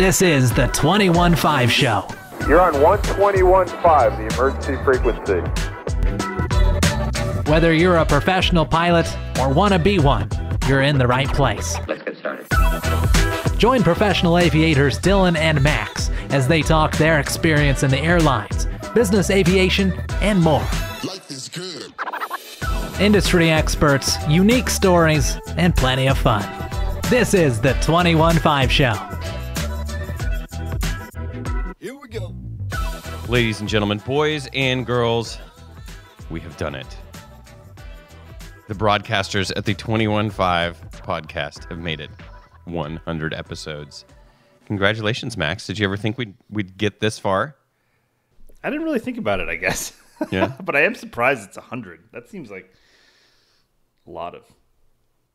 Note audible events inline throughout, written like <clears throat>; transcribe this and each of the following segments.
This is the 21.5 Show. You're on 121.5, the emergency frequency. Whether you're a professional pilot or want to be one, you're in the right place. Let's get started. Join professional aviators Dylan and Max as they talk their experience in the airlines, business aviation, and more. Life is good. Industry experts, unique stories, and plenty of fun. This is the 21.5 Show. Ladies and gentlemen, boys and girls, we have done it. The broadcasters at the 21.5 podcast have made it 100 episodes. Congratulations, Max. Did you ever think we'd, we'd get this far? I didn't really think about it, I guess. <laughs> Yeah. but I am surprised it's 100. That seems like a lot of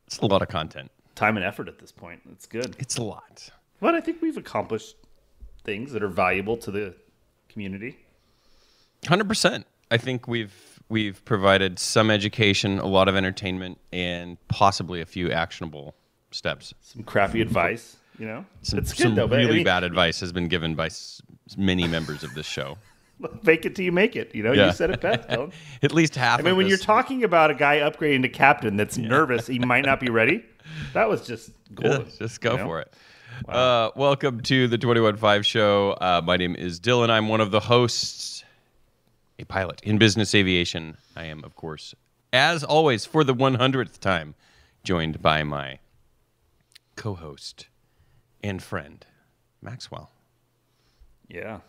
It's a lot of content. time and effort at this point. It's good. It's a lot. But I think we've accomplished things that are valuable to the community. 100%. I think we've we've provided some education, a lot of entertainment, and possibly a few actionable steps. Some crappy advice, you know? Some, it's good, some though. but I really mean, bad advice has been given by s- many members of this show. <laughs> Fake it till you make it. You know, Yeah. you said it best, Dylan. <laughs> At least half. I mean, when you're talking about a guy upgrading to captain that's nervous, he might not be ready. That was just <laughs> Yeah, just go you know? for it. Uh, welcome to the 215 show. Uh, my name is Dylan. I'm one of the hosts, a pilot in business aviation. I am, of course, as always, for the 100th time, joined by my co host and friend, Maxwell. Yeah.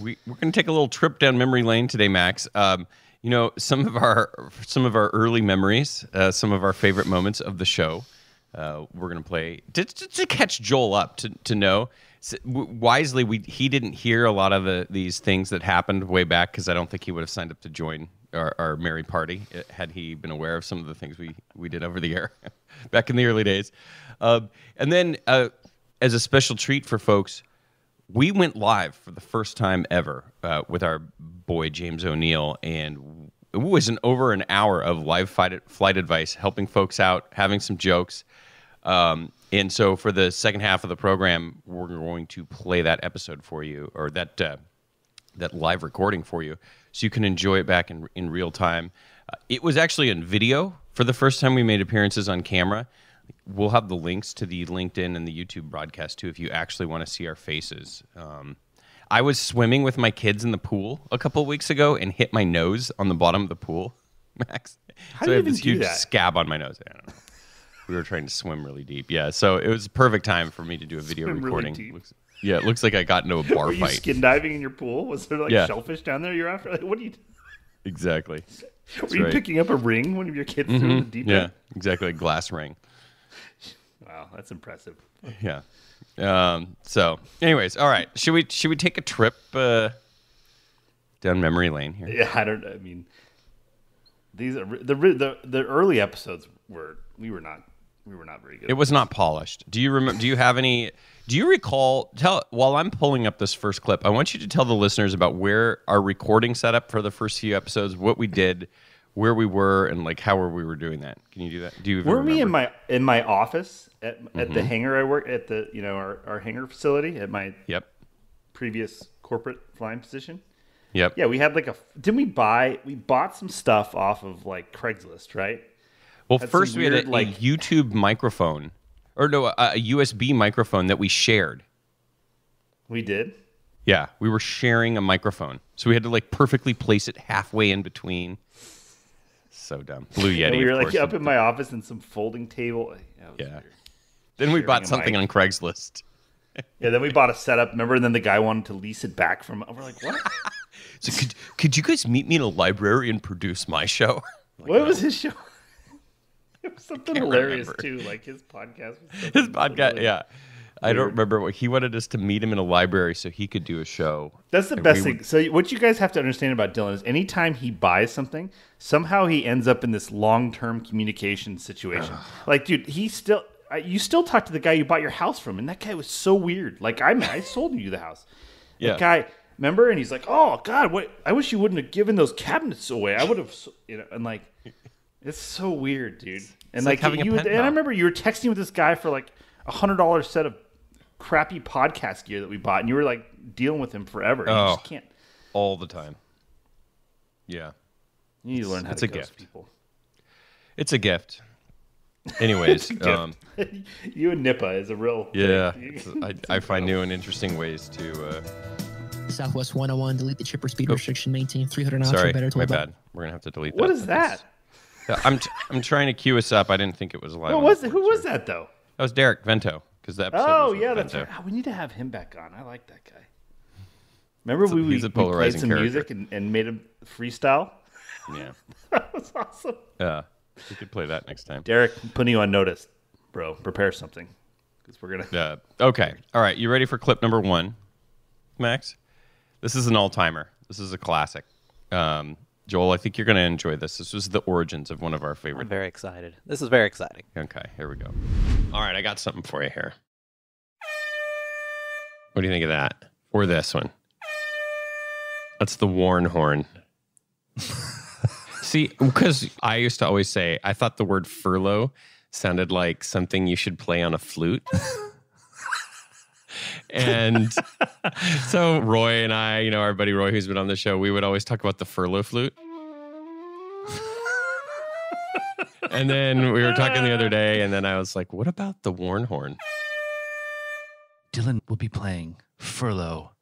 we, we're going to take a little trip down memory lane today, Max. Um, you know, some of our some of our early memories, uh, some of our favorite moments of the show. Uh, we're going to play to, to, to catch Joel up to to know wisely. We he didn't hear a lot of the, these things that happened way back because I don't think he would have signed up to join our, our merry party uh, had he been aware of some of the things we we did over the air <laughs> back in the early days. Um, and then uh, as a special treat for folks we went live for the first time ever uh, with our boy James Onieal, and it was an over an hour of live flight, flight advice, helping folks out, having some jokes. Um, and so, for the second half of the program, we're going to play that episode for you, or that uh, that live recording for you, so you can enjoy it back in in real time. Uh, it was actually in video for the first time we made appearances on camera. We'll have the links to the LinkedIn and the YouTube broadcast too, if you actually want to see our faces. Um, I was swimming with my kids in the pool a couple of weeks ago and hit my nose on the bottom of the pool, <laughs> Max. How so do I you have this even do huge that? scab on my nose. I don't know. We were trying to swim really deep. Yeah, so it was a perfect time for me to do a video Swim really recording. deep. Looks- yeah, it looks like I got into a <laughs> bar Were you fight. skin diving in your pool? Was there like Yeah. shellfish down there you're after? <laughs> Like, what are you <laughs> Exactly. Were you right. picking up a ring? One of your kids threw in the deep Yeah, end? exactly. A glass ring. Wow, that's impressive. Yeah. Um, so, anyways, all right. Should we should we take a trip uh, down memory lane here? Yeah, I don't. I mean, these are the the the early episodes were we were not we were not very good. It was not polished. Do you remember? Do you have any? Do you recall? Tell while I'm pulling up this first clip, I want you to tell the listeners about where our recording setup for the first few episodes, what we did, where we were, and like how we were doing that. Can you do that? Do you? even Were we in my in my office at at Mm-hmm. the hangar I work at the you know our, our hangar facility at my Yep. previous corporate flying position? Yep. Yeah, we had like a. Didn't we buy? We bought some stuff off of like Craigslist, right? Well, first we had a, like- a YouTube microphone, or no, a, a USB microphone that we shared. We did. Yeah, we were sharing a microphone, so we had to like perfectly place it halfway in between. So dumb. Blue Yeti. And we were like course. up in my office in some folding table. Yeah. was Yeah. weird. Then we sharing bought something on Craigslist. <laughs> Yeah. Then we bought a setup. Remember? And then the guy wanted to lease it back from. We're like, what? <laughs> So could could you guys meet me in a library and produce my show? <laughs> what was his show? <laughs> it was something hilarious remember. too. Like his podcast. <laughs> His podcast, yeah. I don't remember what he wanted us to meet him in a library so he could do a show. That's the And best thing. would- So what you guys have to understand about Dylan is anytime he buys something, somehow he ends up in this long-term communication situation. <sighs> like, dude, he still you still talk to the guy you bought your house from, and that guy was so weird. Like, I I sold you the house. Yeah. That guy, remember? And he's like, "Oh God, what? I wish you wouldn't have given those cabinets away. I would have, you know." And like, it's so weird, dude. And like like, having a you, pen and I remember you were texting with this guy for like a hundred dollar set of crappy podcast gear that we bought, and you were like dealing with him forever. You Oh. just can't. all the time. Yeah, You need to learn how It's to a ghost gift. people. it's a gift. Anyways, <laughs> gift. um, <laughs> you and Nippa is a real. yeah, thing. <laughs> I, I find new and interesting ways to. Uh, Southwest 101, delete the chipper speed restriction, maintain 300 knots sorry, or better to my bad. We're gonna have to delete What that. is that? I'm t- I'm trying to cue us up. I didn't think it was live. What was it? Who was that though? That was Derek Vento because episode. Oh yeah, that's Vento. right. Oh, we need to have him back on. I like that guy. Remember we, he's we, a we played some character. music and, and made him freestyle? Yeah, <laughs> That was awesome. yeah. We could play that next time. Derek, I'm putting you on notice, bro. Prepare something because we're gonna. Yeah. Okay. All right. You ready for clip number one, Max? This is an all-timer. This is a classic. Um, Joel, I think you're going to enjoy this. This was the origins of one of our I'm favorite. very excited. This is very exciting. Okay. Here we go. All right. I got something for you here. What do you think of that? Or this one? That's the Warn Horn. <laughs> See, because I used to always say I thought the word furlough sounded like something you should play on a flute. <laughs> and <laughs> so Roy and I, you know, our buddy Roy, who's been on the show, we would always talk about the furlough flute. and then we were talking the other day, and then I was like, "What about the Warn Horn?" Dylan will be playing Furlough,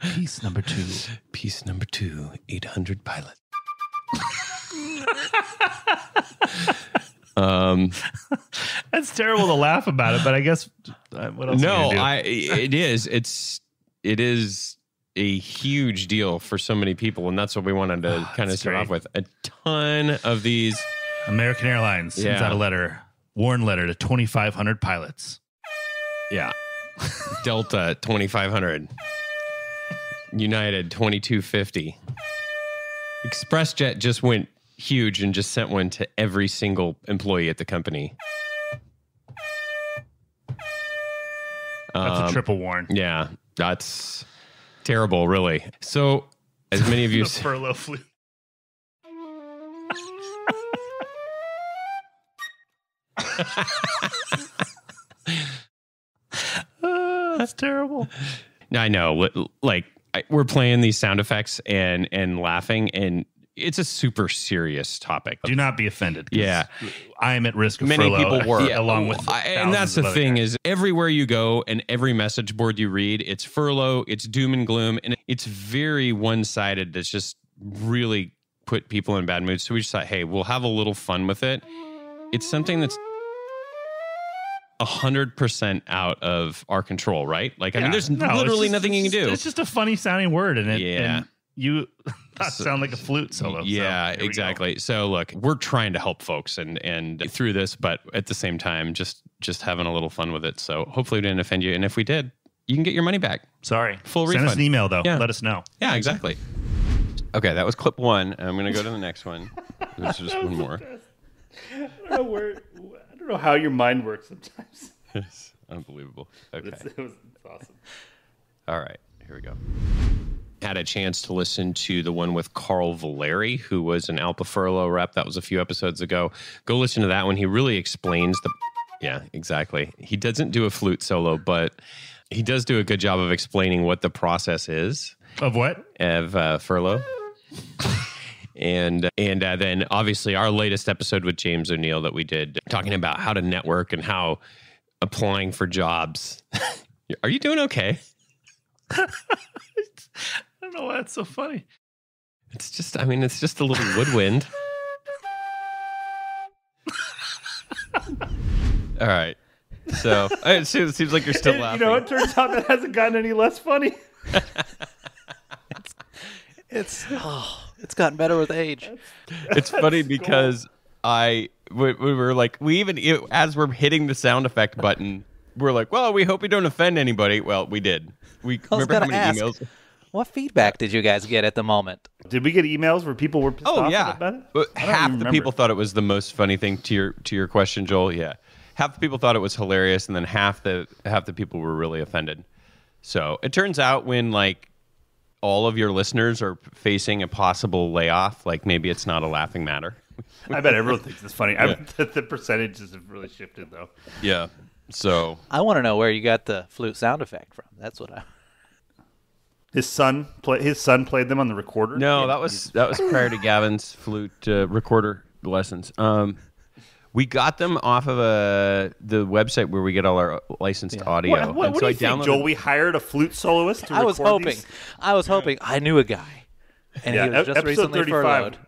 piece number two. Piece number two, eight hundred pilot. <laughs> um. <laughs> That's terrible to laugh about it, but I guess uh, what else? no, are you gonna do? I it is. It's it is a huge deal for so many people, and that's what we wanted to kind of start great. off with. A ton of these. American Airlines sends out a letter, warn letter to 2,500 pilots. Yeah. Delta twenty five hundred. United twenty two fifty. ExpressJet just went huge and just sent one to every single employee at the company. That's Um, a triple warn. Yeah, that's terrible, really. So, as <laughs> many of you The furlough. Uh, <laughs> that's terrible. I know, like I, we're playing these sound effects and and laughing, and it's a super serious topic. Do not be offended. Yeah. I am at risk of Many furlough, people were, <laughs> along with. I- and that's the thing guys. is everywhere you go and every message board you read, it's furlough, it's doom and gloom, and it's very one sided. That's just really put people in bad moods. So we just thought, hey, we'll have a little fun with it. It's something that's a hundred percent out of our control, right? Like, I mean, there's No, literally just- nothing you can do. It's just a funny sounding word, and it. Yeah. and you <laughs> that sound like a flute solo. Yeah, here we go. exactly. So look, we're trying to help folks and and through this, but at the same time, just just having a little fun with it. So hopefully we didn't offend you. And if we did, you can get your money back. Sorry. Full Send us an email though. Yeah. Let us know. Yeah, exactly. Okay, that was clip one. I'm gonna go to the next one. There's just <laughs> one more. I don't know where. I don't know how your mind works sometimes. <laughs> It's unbelievable. Okay. It's, it was it's awesome. All right, here we go. Had a chance to listen to the one with Carl Valeri, who was an ALPA Furlough rep. That was a few episodes ago. Go listen to that one. He really explains the. Yeah, exactly. He doesn't do a flute solo, but he does do a good job of explaining what the process is Of what? of uh, furlough. and and uh, then obviously our latest episode with James Onieal that we did talking about how to network and how applying for jobs. <laughs> Are you doing okay? <laughs> I don't know why that's so funny. It's just, I mean, it's just a little woodwind. <laughs> All right. So it seems, it seems like you're still laughing. you know, it turns out that hasn't gotten any less funny. <laughs> It's oh, it's gotten better with age. it's funny because I, we, we were like, we even, as we're hitting the sound effect button, we're like, well, we hope we don't offend anybody. Well, we did. We I was remember how many ask, emails? What feedback did you guys get at the moment? Did we get emails where people were pissed Oh off yeah, about it? But half the remember. people thought it was the most funny thing to your to your question, Joel. Yeah, half the people thought it was hilarious, and then half the half the people were really offended. So it turns out when like all of your listeners are facing a possible layoff, like maybe it's not a laughing matter. I bet everyone thinks it's funny. I bet the, the percentages have really shifted though. Yeah. So I want to know where you got the flute sound effect from. That's what I. His son play, his son played them on the recorder. no, that was that was prior to Gavin's flute uh, recorder lessons. Um, we got them off of a the website where we get all our licensed audio. What, what, And what so do I you think, downloaded- Joel? We hired a flute soloist to I was hoping. these? I was hoping. I knew a guy, and Yeah, he was just episode recently 35. furloughed.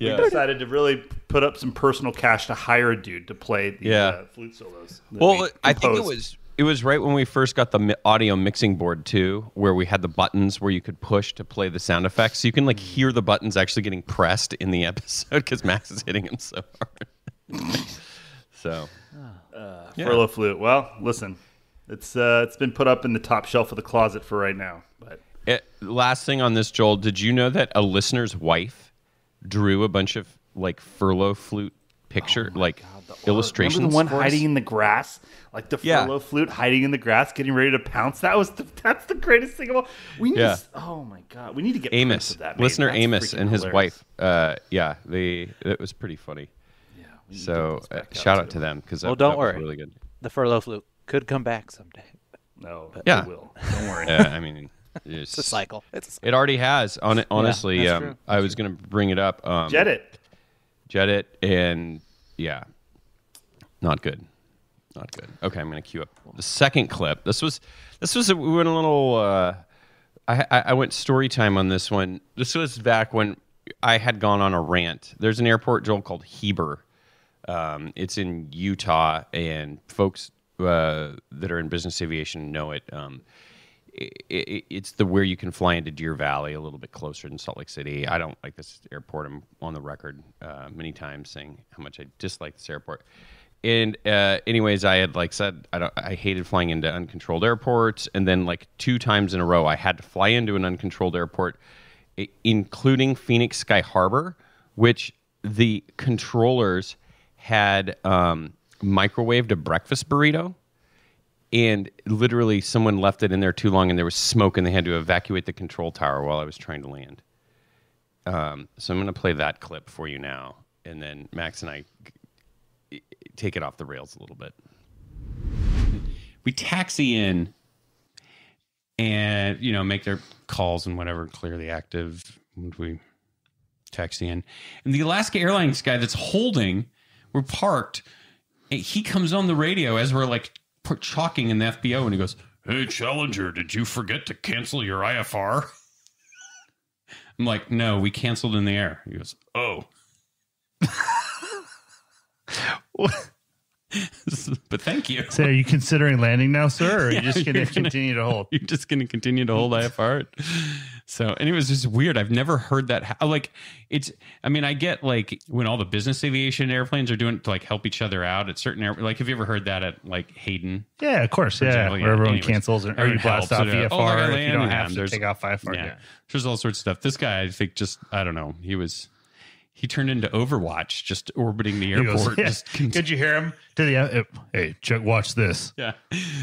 We decided to really put up some personal cash to hire a dude to play the Yeah. uh, flute solos. Well, we I think it was it was right when we first got the audio mixing board too, where we had the buttons where you could push to play the sound effects. So you can like hmm. hear the buttons actually getting pressed in the episode because Max is hitting him so hard. <laughs> so uh, yeah. Furlough flute. Well, listen, it's uh, it's been put up in the top shelf of the closet for right now. But It, last thing on this, Joel, did you know that a listener's wife drew a bunch of like furlough flute picture, like illustrations? remember the one for us? hiding in the grass, like the Yeah. furlough flute hiding in the grass, getting ready to pounce. That was the, <laughs> that's the greatest thing of all. We need. Yeah. To, oh my god, we need to get Amos, of that. made. listener That's Amos, and his hilarious. wife. Uh, yeah, they it was pretty funny. Yeah, we need to So uh, shout out too. to them because Well, don't worry. really good. The furlough flute could come back someday. No, Yeah. it will. Don't worry. Uh, I mean, <laughs> It's a cycle. It's a cycle. It already has. On it, honestly, that's um. I was going to bring it up. Um, JetIt. JetIt, and yeah, not good, not good. Okay, I'm going to cue up the second clip. This was this was a, we went a little. Uh, I, I I went story time on this one. This was back when I had gone on a rant. There's an airport, Joel, called Heber. Um, it's in Utah, and folks uh, that are in business aviation know it. Um, i i it's the where you can fly into Deer Valley, a little bit closer than Salt Lake City. I don't like this airport. I'm on the record uh, many times saying how much I dislike this airport. And uh, anyways, I had like said I don't. I hated flying into uncontrolled airports, and then like two times in a row, I had to fly into an uncontrolled airport, including Phoenix Sky Harbor, which the controllers had um, microwaved a breakfast burrito and literally someone left it in there too long and there was smoke and they had to evacuate the control tower while I was trying to land. Um, so I'm going to play that clip for you now, and then Max and I take it off the rails a little bit. we taxi in and you know make their calls and whatever clearly active when we taxi in and the alaska airlines guy that's holding we're parked he comes on the radio as we're like chalking in the fbo and he goes hey challenger did you forget to cancel your ifr <laughs> i'm like no we canceled in the air. He goes oh <laughs> <laughs> but thank you So, are you considering landing now, sir, or are you Yeah, just going to gonna- continue to hold? You're just going to continue to hold IFR. <laughs> So, and it was just weird. I've never heard that. ha- Like, it's. I mean, I get like when all the business aviation airplanes are doing it to like help each other out at certain air. Like, have you ever heard that at like Hayden? Yeah, of course. Yeah, example, where everyone anyways. cancels or, you blast off. VFR Oh, like if you don't have to take off IFR. Yeah. Yeah. There's all sorts of stuff. This guy, I think, just I don't know. He was. He turned into Overwatch, just orbiting the airport. goes, yeah. just con- Did you hear him? To the uh, hey, check. Watch this. yeah.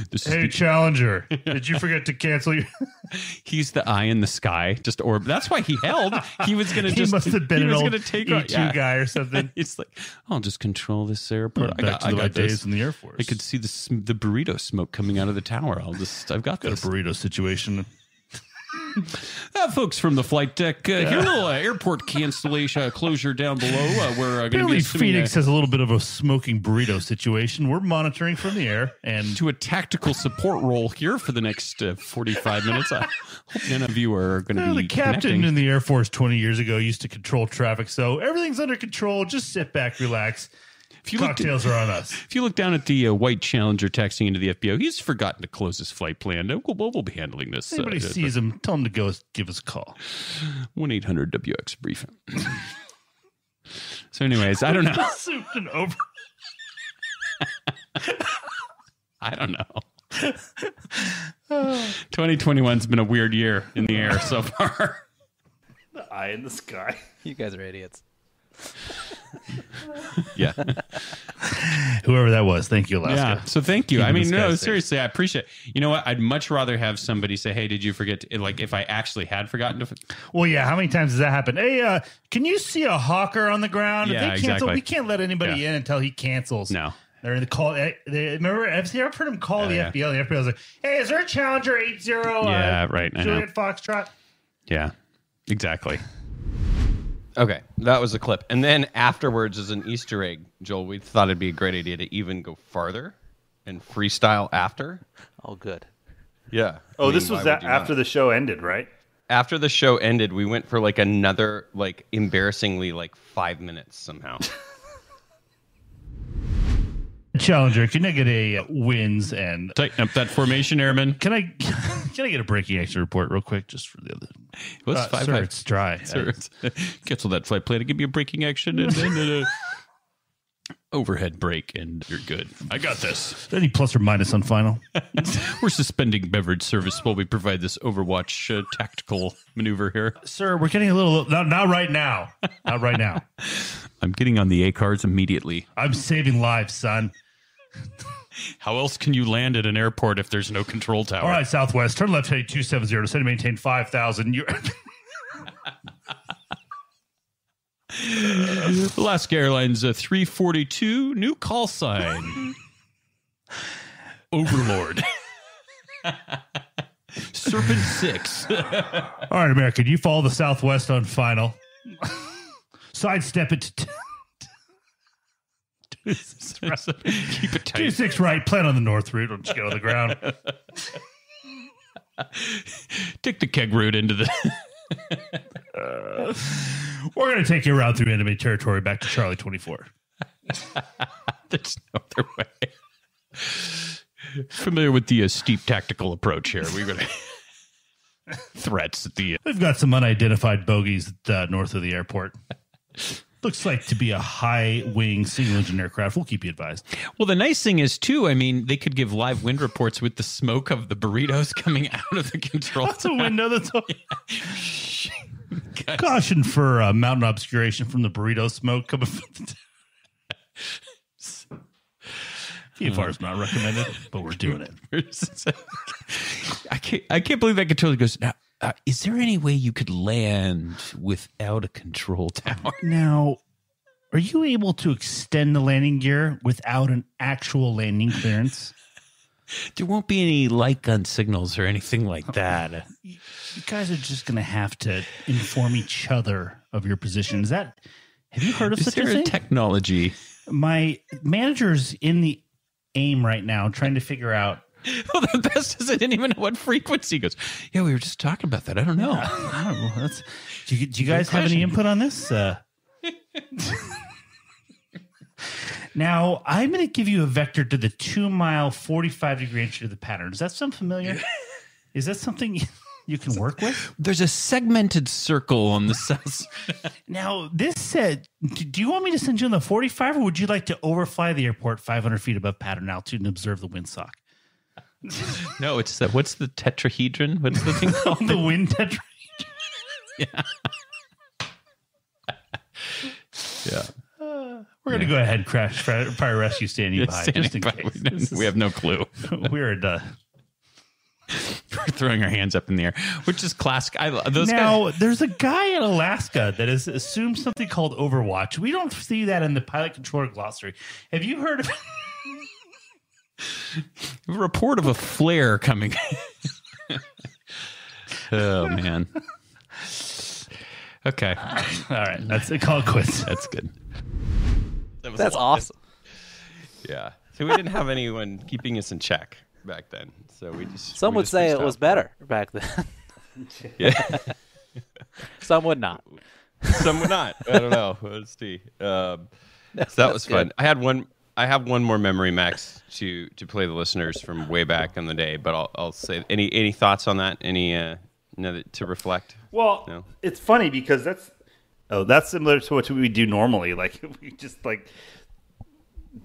This Hey, the- Challenger, <laughs> did you forget to cancel your? <laughs> He's the eye in the sky, just orb. That's why he held. He was gonna <laughs> he just. must have been he an was old gonna take E2 yeah. guy or something. It's like I'll just control this airport. I Back got, to I the got right this. days in the Air Force. I could see the the burrito smoke coming out of the tower. I'll just. I've got got a burrito situation. Uh, folks from the flight deck, uh, here a little uh, airport cancellation uh, closure down below. Uh, we're uh, going to Apparently, be assuming, Phoenix uh, has a little bit of a smoking burrito situation. We're monitoring from the air, and to a tactical support role here for the next uh, 45 minutes. I hope none of you are going to be the captain connecting. in the Air Force 20 years ago used to control traffic, so everything's under control. Just sit back, relax. If you look- Cocktails are on us. <laughs> If you look down at the uh, white Challenger taxiing into the FBO, he's forgotten to close his flight plan. Uh, We'll, we'll be handling this. Anybody uh, sees him, tell him to go give us a call. 1 800 WX briefing. so, anyways, I don't know. <laughs> Souped and over. I don't know. 2021's been a weird year in the air so far. The eye in the sky. You guys are idiots. Yeah. <laughs> Whoever that was, thank you, Alaska. Yeah. So thank you. I mean, no, guy safe. seriously, I appreciate. You know what? I'd much rather have somebody say, "Hey, did you forget?" To, like, if I actually had forgotten to. Well, yeah. How many times does that happen? Hey, uh, can you see a hawker on the ground? Yeah, if they cancel, exactly. we can't let anybody Yeah. in until he cancels. No. They're in the call. They, they- remember, have you ever heard him call Oh, the yeah. FBI? The FBI was like, "Hey, is there a Challenger 80 Yeah, right, I know. Juliet Foxtrot." Yeah, exactly. Okay, that was a clip. And then afterwards, as an Easter egg, Joel, we thought it'd be a great idea to even go farther and freestyle after. Oh, good. Yeah. Oh, I this was why that would not? after the show ended, right? after the show ended. We went for like another like embarrassingly like five minutes somehow. <laughs> Challenger, can I get a wins and Tighten up that formation, Airman. can I <laughs> can I get a breaking action report real quick just for the other? What's Uh, five sir, five? it's dry. <laughs> Sir, it's- <laughs> cancel that flight plan. and Give me a braking action and then uh, overhead break, and you're good. I got this. Any plus or minus on final? We're suspending beverage service while we provide this Overwatch uh, tactical maneuver here. Sir, we're getting a little not, not right now. Not right now. I'm getting on the ACARS immediately. I'm saving lives, son. How else can you land at an airport if there's no control tower? All right, Southwest, turn left heading 270, descend and maintain 5,000. You're <laughs> Alaska Airlines uh, 342, new call sign. <laughs> Overlord. <laughs> Serpent 6. All right, American, you follow the Southwest on final. Sidestep it to two, Keep it two tight. six right. Plan on the north route. Don't just get on the ground. Take the keg route into the. <laughs> We're going to take you around through enemy territory back to Charlie 24. <laughs> There's no other way. Familiar with the uh, steep tactical approach here. We're going <laughs> to. Threats at the. We've got some unidentified bogeys uh, north of the airport. Looks like to be a high wing single engine aircraft. We'll keep you advised. Well, the nice thing is, too, I mean, they could give live wind reports with the smoke of the burritos <laughs> coming out of the control That's a window that's open. Guys, <laughs> <laughs> Caution for uh, mountain obscuration from the burrito smoke coming from the. VFR is not recommended, but we're doing it. I can't. I can't believe that controller goes. Now, uh, is there any way you could land without a control <laughs> tower? Now, are you able to extend the landing gear without an actual landing clearance? <laughs> There won't be any light gun signals or anything like that. You guys are just going to have to inform each other of your position. Is that? Have you heard of Is such a there a thing? technology? My manager's in the AIM right now, trying to figure out. <laughs> Well, the best is I didn't even know what frequency he goes. Yeah, we were just talking about that. I don't know. I don't know. That's, do you, do you guys have any input on this? Uh, now, I'm going to give you a vector to the two mile, 45 degree entry of the pattern. Does that sound familiar? <laughs> Is that something you can work with? There's a segmented circle on the south. <laughs> Now, this said, do do you want me to send you on the 45 or would you like to overfly the airport 500 feet above pattern altitude and observe the windsock? <laughs> no, it's that. What's the tetrahedron? What's the thing called? <laughs> the wind tetrahedron. <laughs> yeah. yeah. We're going to go ahead and crash fire rescue standing by Standing just in by. case. We, we have no clue. We're We're throwing our hands up in the air, which is classic. I those now, guys. there's a guy in Alaska that has assumed something called Overwatch. We don't see that in the pilot controller glossary. Have you heard of A report of a flare coming. oh man. Okay, All right, that's a Call it quits. that's good. That was That's awesome. Yeah. So we didn't have anyone keeping us in check back then. So we just Some we would just say it freestyled. was better back then. <laughs> Yeah. <laughs> Some would not. Some would not. I don't know. Let's see. Um, <laughs> so that was fun. I had one. I have one more memory, Max, to to play the listeners from way back in the day. But I'll I'll say any any thoughts on that? Any uh, to reflect? Well, No. it's funny because that's oh, that's similar to what we do normally. <laughs> Like we just like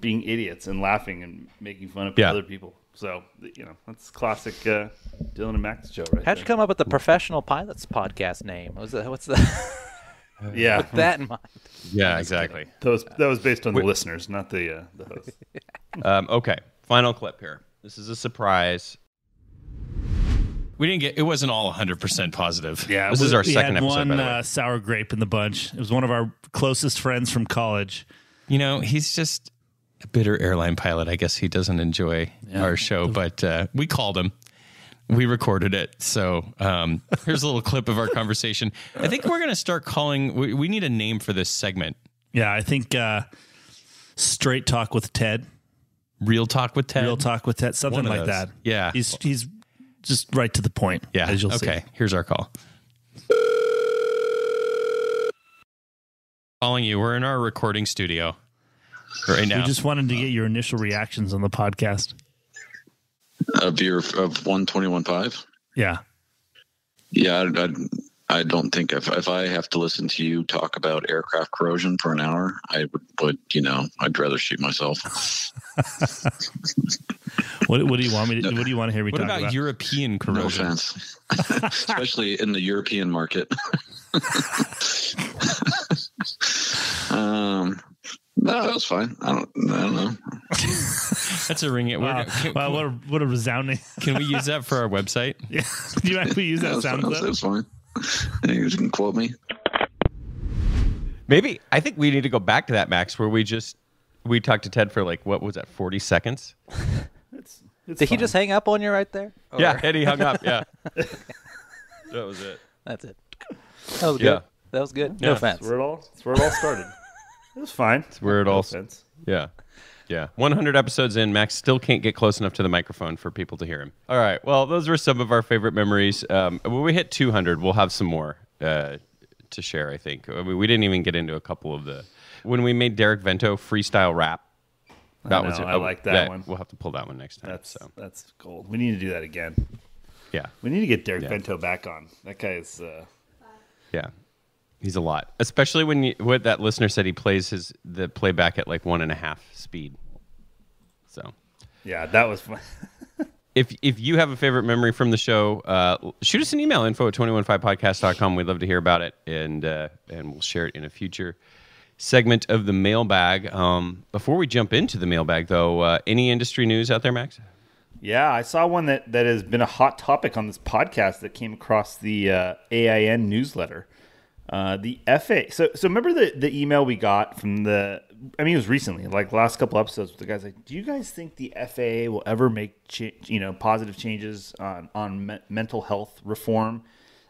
being idiots and laughing and making fun of Yeah. other people. So you know that's classic uh, Dylan and Max show, right? How'd you come up with the Professional Pilots podcast name? Was that what's that? <laughs> Yeah, With that in mind. <laughs> Yeah, exactly. that was that was based on the listeners, not the uh, the host. <laughs> Um, okay, final clip here. This is a surprise. We didn't get. It wasn't all 100 percent positive. Yeah, This we- is our we second had episode, One by the way. uh, sour grape in the bunch. It was one of our closest friends from college. You know, he's just. A bitter airline pilot. I guess he doesn't enjoy our show, but uh, we called him. We recorded it. So um, here's a little clip of our conversation. I think we're going to start calling, we, we need a name for this segment. Yeah, I think uh, straight talk with Ted, Real Talk with Ted. real talk with Ted, something like those. that. Yeah. he's he's just right to the point. Yeah. as you'll okay. see. Here's our call. Calling you. We're in our recording studio right now. We just wanted to get your initial reactions on the podcast. Of your of one twenty one five. Yeah, Yeah, I, I, I don't think if if I have to listen to you talk about aircraft corrosion for an hour, I would, would you know I'd rather shoot myself. <laughs> what what do you want me to? What do you want to hear me what talk about, about? European No corrosion? offense, <laughs> especially in the European market. <laughs> um, no, that was fine. I don't, I don't know. <laughs> That's a ring. It. Wow, Can, wow, what a, what a resounding! <laughs> can we use that for our website? <laughs> Yeah, do you actually use that That was, sound that was, clip? that fine. You can quote me. Maybe I think we need to go back to that, Max, where we just we talked to Ted for like what was that, forty seconds? It's Did he just hang up on you right there? Or- Yeah, Eddie hung up. Yeah, that was it. That's it. That was good. That was good. Yeah. No offense. That's where it all. That's where it all started. It was fine. That's where it all- Offense. Yeah. Yeah. 100 episodes in, Max still can't get close enough to the microphone for people to hear him. All right. Well, those were some of our favorite memories. Um, when we hit 200, we'll have some more uh, to share, I think. I mean, we didn't even get into a couple of the. When we made Derek Vento freestyle rap, that was. I like that one. We'll have to pull that one next time. That's so, that's gold. We need to do that again. yeah. We need to get Derek Yeah. Vento back on. That guy is. Uh, Yeah. He's a lot, especially when you, what that listener said he plays his the playback at like one and a half speed. So yeah, that was fun. <laughs> if if you have a favorite memory from the show, uh, shoot us an email info at 215podcast.com. We'd love to hear about it and uh, and we'll share it in a future segment of the mailbag. Um, before we jump into the mailbag, though, uh, any industry news out there, Max? Yeah, I saw one that, that has been a hot topic on this podcast that came across the uh, AIN newsletter. Uh, the FA. So, so remember the, the email we got from the. I mean, it was recently, like last couple episodes. The guys like, do you guys think the FAA will ever make cha- you know positive changes on on me- mental health reform?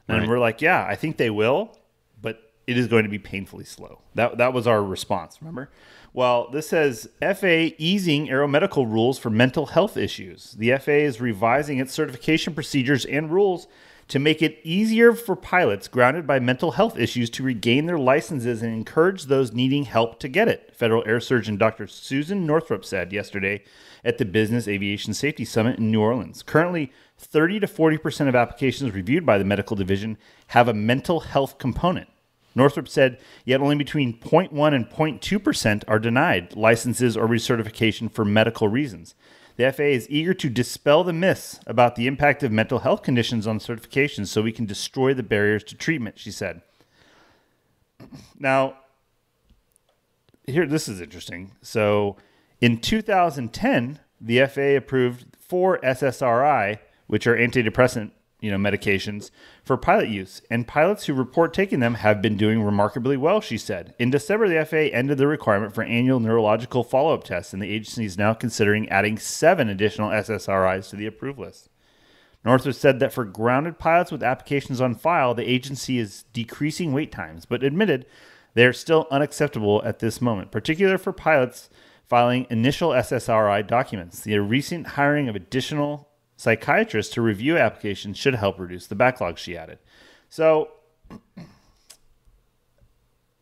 And Right. we're like, yeah, I think they will, but it is going to be painfully slow. That that was our response. Remember? Well, this says FAA easing aeromedical rules for mental health issues. The FAA is revising its certification procedures and rules to make it easier for pilots grounded by mental health issues to regain their licenses and encourage those needing help to get it. Federal Air Surgeon Dr. Susan Northrup said yesterday at the Business Aviation Safety Summit in New Orleans. Currently, 30 to 40% of applications reviewed by the medical division have a mental health component. Northrup said, yet only between 0.1 and 0.2% are denied licenses or recertification for medical reasons. The FAA is eager to dispel the myths about the impact of mental health conditions on certifications so we can destroy the barriers to treatment, she said. Now, here, this is interesting. So, in 2010, the FAA approved four SSRI, which are antidepressant, you know, medications for pilot use, and pilots who report taking them have been doing remarkably well. She said. In December, the FAA ended the requirement for annual neurological follow-up tests, and the agency is now considering adding seven additional SSRIs to the approved list. Northrup said that for grounded pilots with applications on file, the agency is decreasing wait times, but admitted they are still unacceptable at this moment, particularly for pilots filing initial SSRI documents. The recent hiring of additional psychiatrists to review applications should help reduce the backlog, she added. So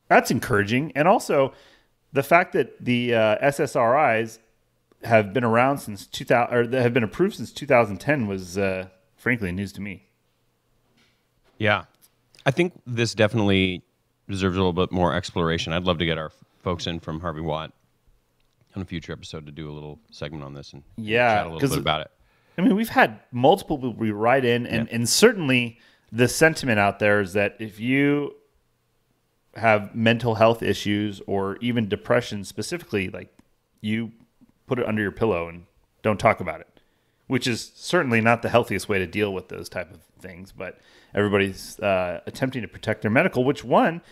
that's encouraging. And also the fact that the uh, SSRIs have been around since 2000 or that have been approved since 2010 was uh, frankly news to me. Yeah. I think this definitely deserves a little bit more exploration. I'd love to get our folks in from Harvey Watt on a future episode to do a little segment on this and Yeah, chat a little bit about it. I mean, we've had multiple people we write in, and, and certainly the sentiment out there is that if you have mental health issues or even depression specifically, like you put it under your pillow and don't talk about it, which is certainly not the healthiest way to deal with those type of things. But everybody's uh, attempting to protect their medical, which one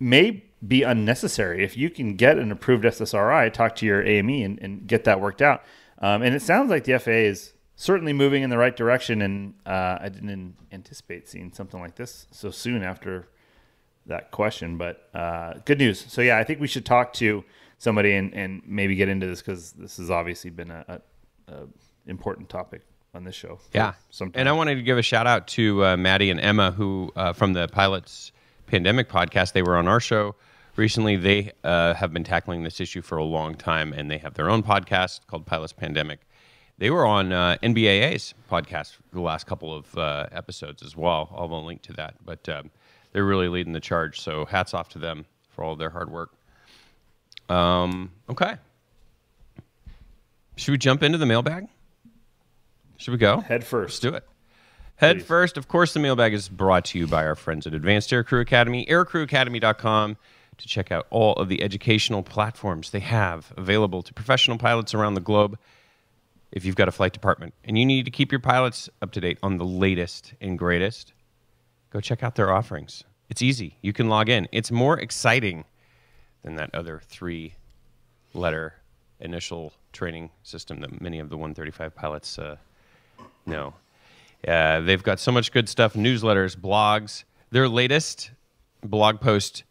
may be unnecessary. If you can get an approved SSRI, talk to your AME and, and get that worked out. Um, and it sounds like the FAA is certainly moving in the right direction. And uh, I didn't anticipate seeing something like this so soon after that question. But uh, good news. So yeah, I think we should talk to somebody and, and maybe get into this because this has obviously been a, a, a important topic on this show. Yeah. some And I wanted to give a shout out to uh, Maddie and Emma, who uh, from the Pilots Pandemic podcast, they were on our show recently. They uh, have been tackling this issue for a long time, and they have their own podcast called Pilots Pandemic. They were on uh, NBAA's podcast the last couple of uh, episodes as well. I'll link to that, but um, they're really leading the charge. So hats off to them for all of their hard work. Um, okay. Should we jump into the mailbag? Should we go? Head first. Let's do it. Head first, of course, the mailbag is brought to you by our friends at Advanced Aircrew Academy, aircrewacademy.com, to check out all of the educational platforms they have available to professional pilots around the globe. If you've got a flight department and you need to keep your pilots up to date on the latest and greatest, go check out their offerings. It's easy. You can log in. It's more exciting than that other three letter initial training system that many of the 135 pilots uh, know. Uh, they've got so much good stuff newsletters, blogs. Their latest blog post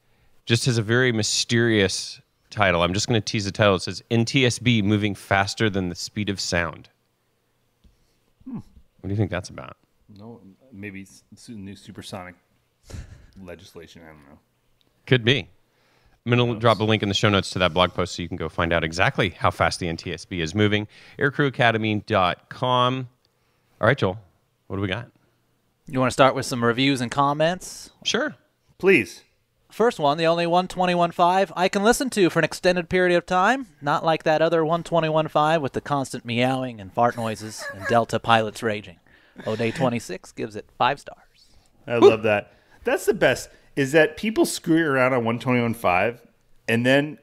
just has a very mysterious title. I'm just going to tease the title. It says NTSB moving faster than the speed of sound. Hmm. What do you think that's about? No, maybe s- s- new supersonic legislation. I don't know. Could be. I'm going to drop a link in the show notes to that blog post so you can go find out exactly how fast the NTSB is moving. Aircrewacademy.com. All right, Joel, what do we got? You want to start with some reviews and comments? Sure. Please. First one, the only 121.5 I can listen to for an extended period of time. Not like that other 121.5 with the constant meowing and fart noises and Delta pilots raging. O'Day 26 gives it five stars. I love that. That's the best. Is that people screw around on 121.5 and then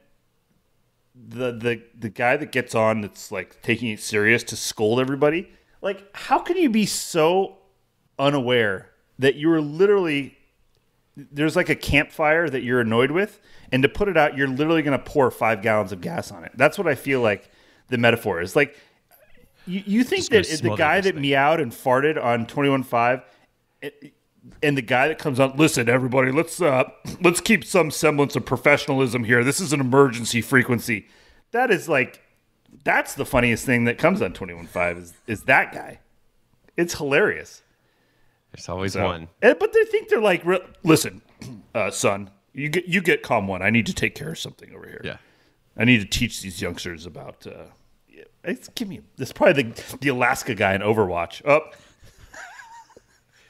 the the the guy that gets on that's like taking it serious to scold everybody. Like, how can you be so unaware that you were literally there's like a campfire that you're annoyed with, and to put it out, you're literally going to pour five gallons of gas on it. That's what I feel like the metaphor is. Like, you, you think that the guy that meowed and farted on 21.5 it- and the guy that comes on, listen, everybody, let's uh, let's keep some semblance of professionalism here. This is an emergency frequency. That is like, that's the funniest thing that comes on 21.5 is is that guy. It's hilarious. There's always So- one. Eh, but they think they're like, re- listen, <clears throat> uh, son, you get you get calm one. I need to take care of something over here. Yeah. I need to teach these youngsters about. Uh, it's, give me. This is probably the the Alaska guy in Overwatch. Up.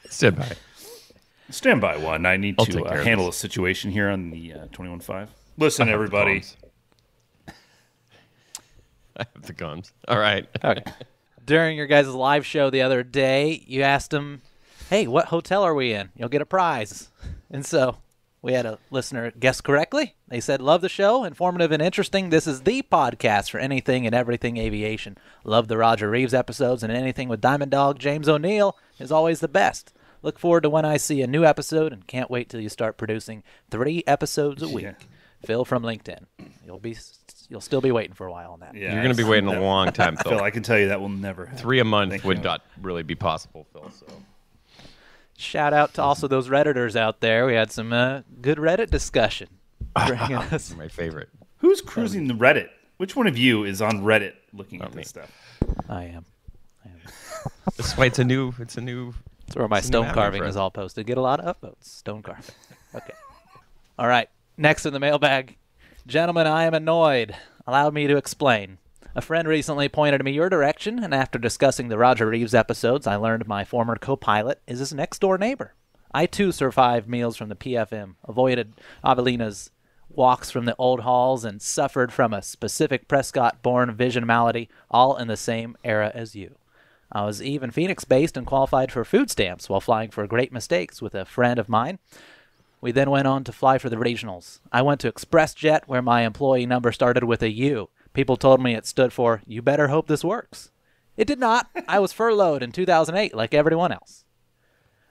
Stand by. Stand by one. I need I'll to uh, handle a situation here on the uh, 21.5. Listen, I everybody. I have the guns. <laughs> All right. Okay. During your guys' live show the other day, you asked them, "Hey, what hotel are we in? You'll get a prize." <laughs> And so we had a listener guess correctly. They said, "Love the show, informative and interesting. This is the podcast for anything and everything aviation. Love the Roger Reeves episodes and anything with Diamond Dog James Onieal is always the best. Look forward to when I see a new episode and can't wait till you start producing three episodes a week." Phil from LinkedIn. You'll be you'll still be waiting for a while on that. Yeah, You're going to be waiting a long time, <laughs> Phil. Phil, I can tell you that will never happen. Three a month Thank would you. not really be possible, Phil. So Shout out to also those redditors out there. We had some uh, good Reddit discussion. <laughs> Us my favorite. Who's cruising the Reddit? Which one of you is on Reddit looking at this stuff? I am. <laughs> That's why it's a new. It's a new. That's where my it's stone carving is all posted. Get a lot of upvotes. Stone carving. Okay. all right. Next in the mailbag, gentlemen, I am annoyed. Allow me to explain. A friend recently pointed me your direction, and after discussing the Roger Reeves episodes, I learned my former co-pilot is his next-door neighbor. I too survived meals from the PFM, avoided Avelina's walks from the old halls, and suffered from a specific Prescott-born vision malady, all in the same era as you. I was even Phoenix based and qualified for food stamps while flying for Great Mistakes with a friend of mine. We then went on to fly for the regionals. I went to ExpressJet where my employee number started with a U. People told me it stood for You Better Hope This Works. It did not. I was furloughed in 2008 like everyone else.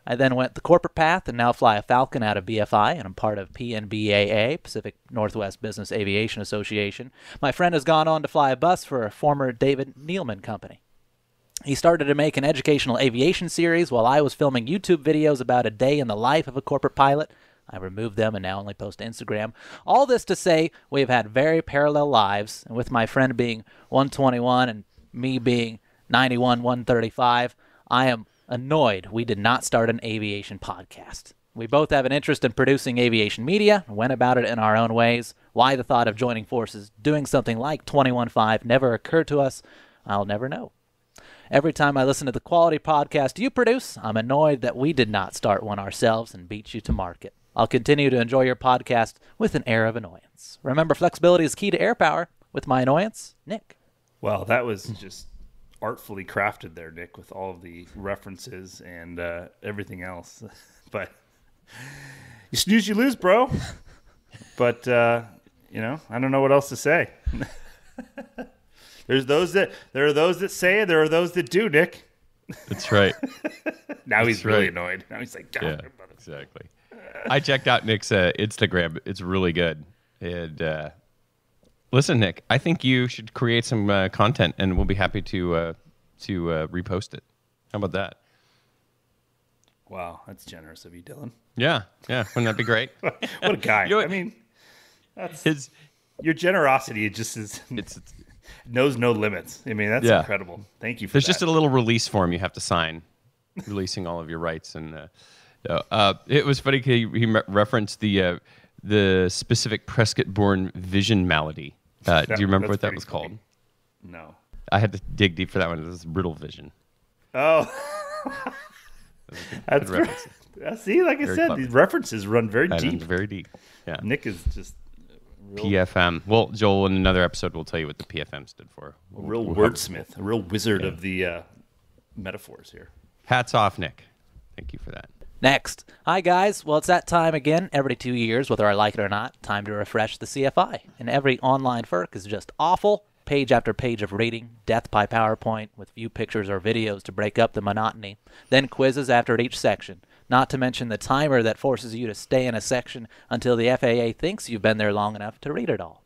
I then went the corporate path and now fly a Falcon out of BFI, and I'm part of PNBAA, Pacific Northwest Business Aviation Association. My friend has gone on to fly a bus for a former David Neeleman company. He started to make an educational aviation series while I was filming YouTube videos about a day in the life of a corporate pilot. I removed them and now only post Instagram. All this to say, we have had very parallel lives, and with my friend being 121 and me being 91, 135, I am annoyed we did not start an aviation podcast. We both have an interest in producing aviation media, went about it in our own ways. Why the thought of joining forces, doing something like 21.5 never occurred to us, I'll never know. Every time I listen to the quality podcast you produce, I'm annoyed that we did not start one ourselves and beat you to market. I'll continue to enjoy your podcast with an air of annoyance. Remember, flexibility is key to air power. With my annoyance, Nick. Well, that was just artfully crafted there, Nick, with all of the references and uh, everything else. <laughs> but you snooze, you lose, bro. but uh, you know, I don't know what else to say. <laughs> There's those that there are those that say it. There are those that do, Nick. That's right. <laughs> now he's That's really annoyed. Now he's like, Yeah, exactly. I checked out Nick's uh, Instagram. It's really good. And uh, listen, Nick, I think you should create some uh, content, and we'll be happy to uh, to uh, repost it. How about that? Wow, that's generous of you, Dylan. Yeah, yeah. Wouldn't that be great? <laughs> what a guy. You know what- I mean, that's His your generosity. It just is. It's knows no limits. I mean, that's Yeah. incredible. Thank you for There's that. just a little release form you have to sign, releasing all of your rights. And uh, uh, it was funny he, he referenced the uh, the specific Prescott-born vision malady. Uh, do you remember what that was funny. called? no. I had to dig deep for that one. It was brittle vision. Oh, <laughs> that's good great. reference. <laughs> Uh, See, like I said, clever. these references run very I deep. very deep. Yeah. Nick is just real, PFM. Well, Joel, in another episode, we'll tell you what the PFM stood for. a real We'll wordsmith, a real wizard of the uh, metaphors here. Hats off, Nick. Thank you for that. Next. Hi, guys. Well, it's that time again, every two years, whether I like it or not. Time to refresh the CFI. And every online FIRC is just awful. Page after page of reading, death by PowerPoint with few pictures or videos to break up the monotony. Then quizzes after each section. Not to mention the timer that forces you to stay in a section until the FAA thinks you've been there long enough to read it all.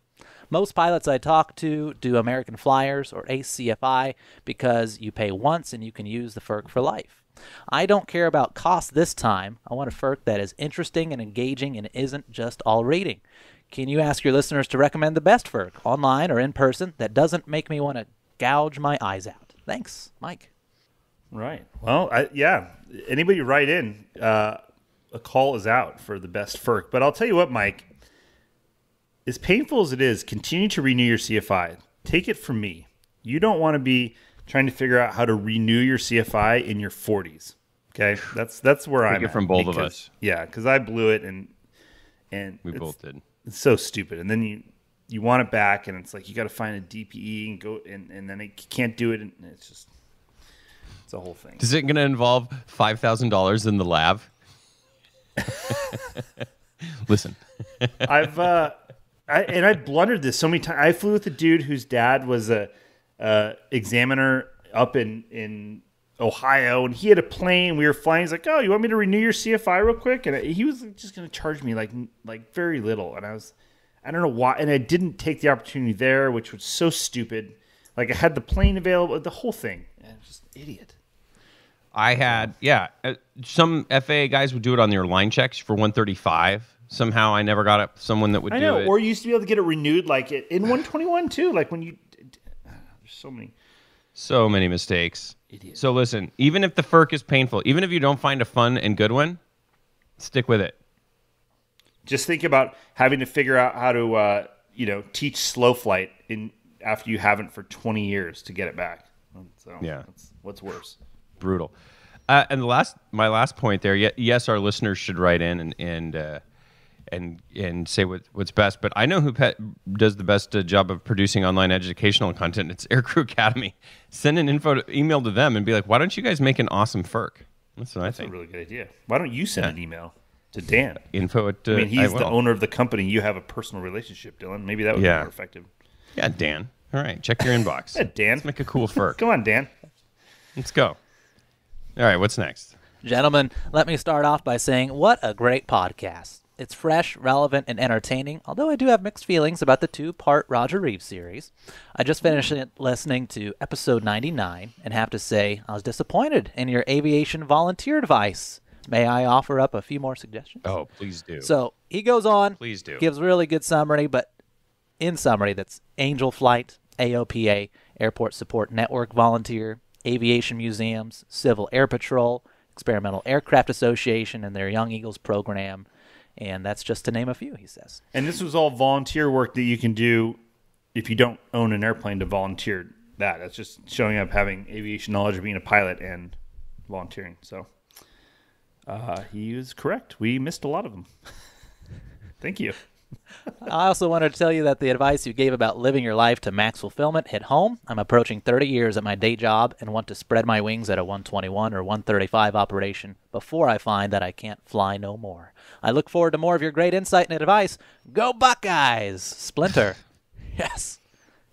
Most pilots I talk to do American Flyers or ACFI because you pay once and you can use the FIRC for life. I don't care about cost this time. I want a FIRC that is interesting and engaging and isn't just all reading. Can you ask your listeners to recommend the best FIRC, online or in person, that doesn't make me want to gouge my eyes out? Thanks, Mike. Right. Well, I, yeah. Anybody write in, uh, a call is out for the best FIRC. But I'll tell you what, Mike, as painful as it is, continue to renew your CFI. Take it from me. You don't want to be trying to figure out how to renew your CFI in your 40s. Okay, <sighs> that's that's where I'm at, from both of us. Yeah, because I blew it and and We both did. It's so stupid. And then you you want it back, and it's like you got to find a DPE and go, and, and then it can't do it, and it's just it's a whole thing. Is it going to involve five thousand dollars in the lab? <laughs> Listen, I've uh, I, and I blundered this so many times. I flew with a dude whose dad was a uh, examiner up in in Ohio, and he had a plane. We were flying. He's like, "Oh, you want me to renew your CFI real quick?" And he was just going to charge me like like very little, and I was, I don't know why, and I didn't take the opportunity there, which was so stupid. Like I had the plane available, the whole thing. And I'm just idiot. I had yeah. uh, Some FAA guys would do it on their line checks for one thirty five. Somehow, I never got up someone that would I do know, it. or you used to be able to get it renewed like it in 121 too. Like when you, there's so many. So many mistakes. So listen, even if the FIRC is painful, even if you don't find a fun and good one, stick with it. Just think about having to figure out how to, uh, you know, teach slow flight in after you haven't for 20 years to get it back. So Yeah. that's, what's worse? Brutal. Uh, and the last, my last point there. ye- Yes, our listeners should write in and and uh, and and say what, what's best. But I know who pet, does the best uh, job of producing online educational content. It's Aircrew Academy. Send an info to, email to them and be like, why don't you guys make an awesome FIRC? That's what I That's think. a really good idea. Why don't you send an email to Dan? Info at. Uh, I mean, he's the owner of the company. You have a personal relationship, Dylan. Maybe that would Yeah. be more effective. Yeah, Dan. All right, check your inbox. <laughs> Yeah, Dan. Let's make a cool FIRC. <laughs> Come on, Dan. Let's go. All right, what's next? Gentlemen, let me start off by saying what a great podcast. It's fresh, relevant, and entertaining, although I do have mixed feelings about the two part Roger Reeves series. I just finished listening to episode 99 and have to say I was disappointed in your aviation volunteer advice. May I offer up a few more suggestions? Oh, please do. So he goes on, Please do. gives really good summary, but in summary, that's Angel Flight, AOPA, Airport Support Network Volunteer, Aviation Museums, Civil Air Patrol, Experimental Aircraft Association, and their Young Eagles program. And that's just to name a few, he says. And this was all volunteer work that you can do if you don't own an airplane to volunteer that. That's just showing up, having aviation knowledge of being a pilot and volunteering. So uh, he is correct. We missed a lot of them. <laughs> Thank you. I also wanted to tell you that the advice you gave about living your life to max fulfillment hit home. I'm approaching 30 years at my day job and want to spread my wings at a 121 or 135 operation before I find that I can't fly no more. I look forward to more of your great insight and advice. Go Buckeyes! Splinter. <laughs> yes.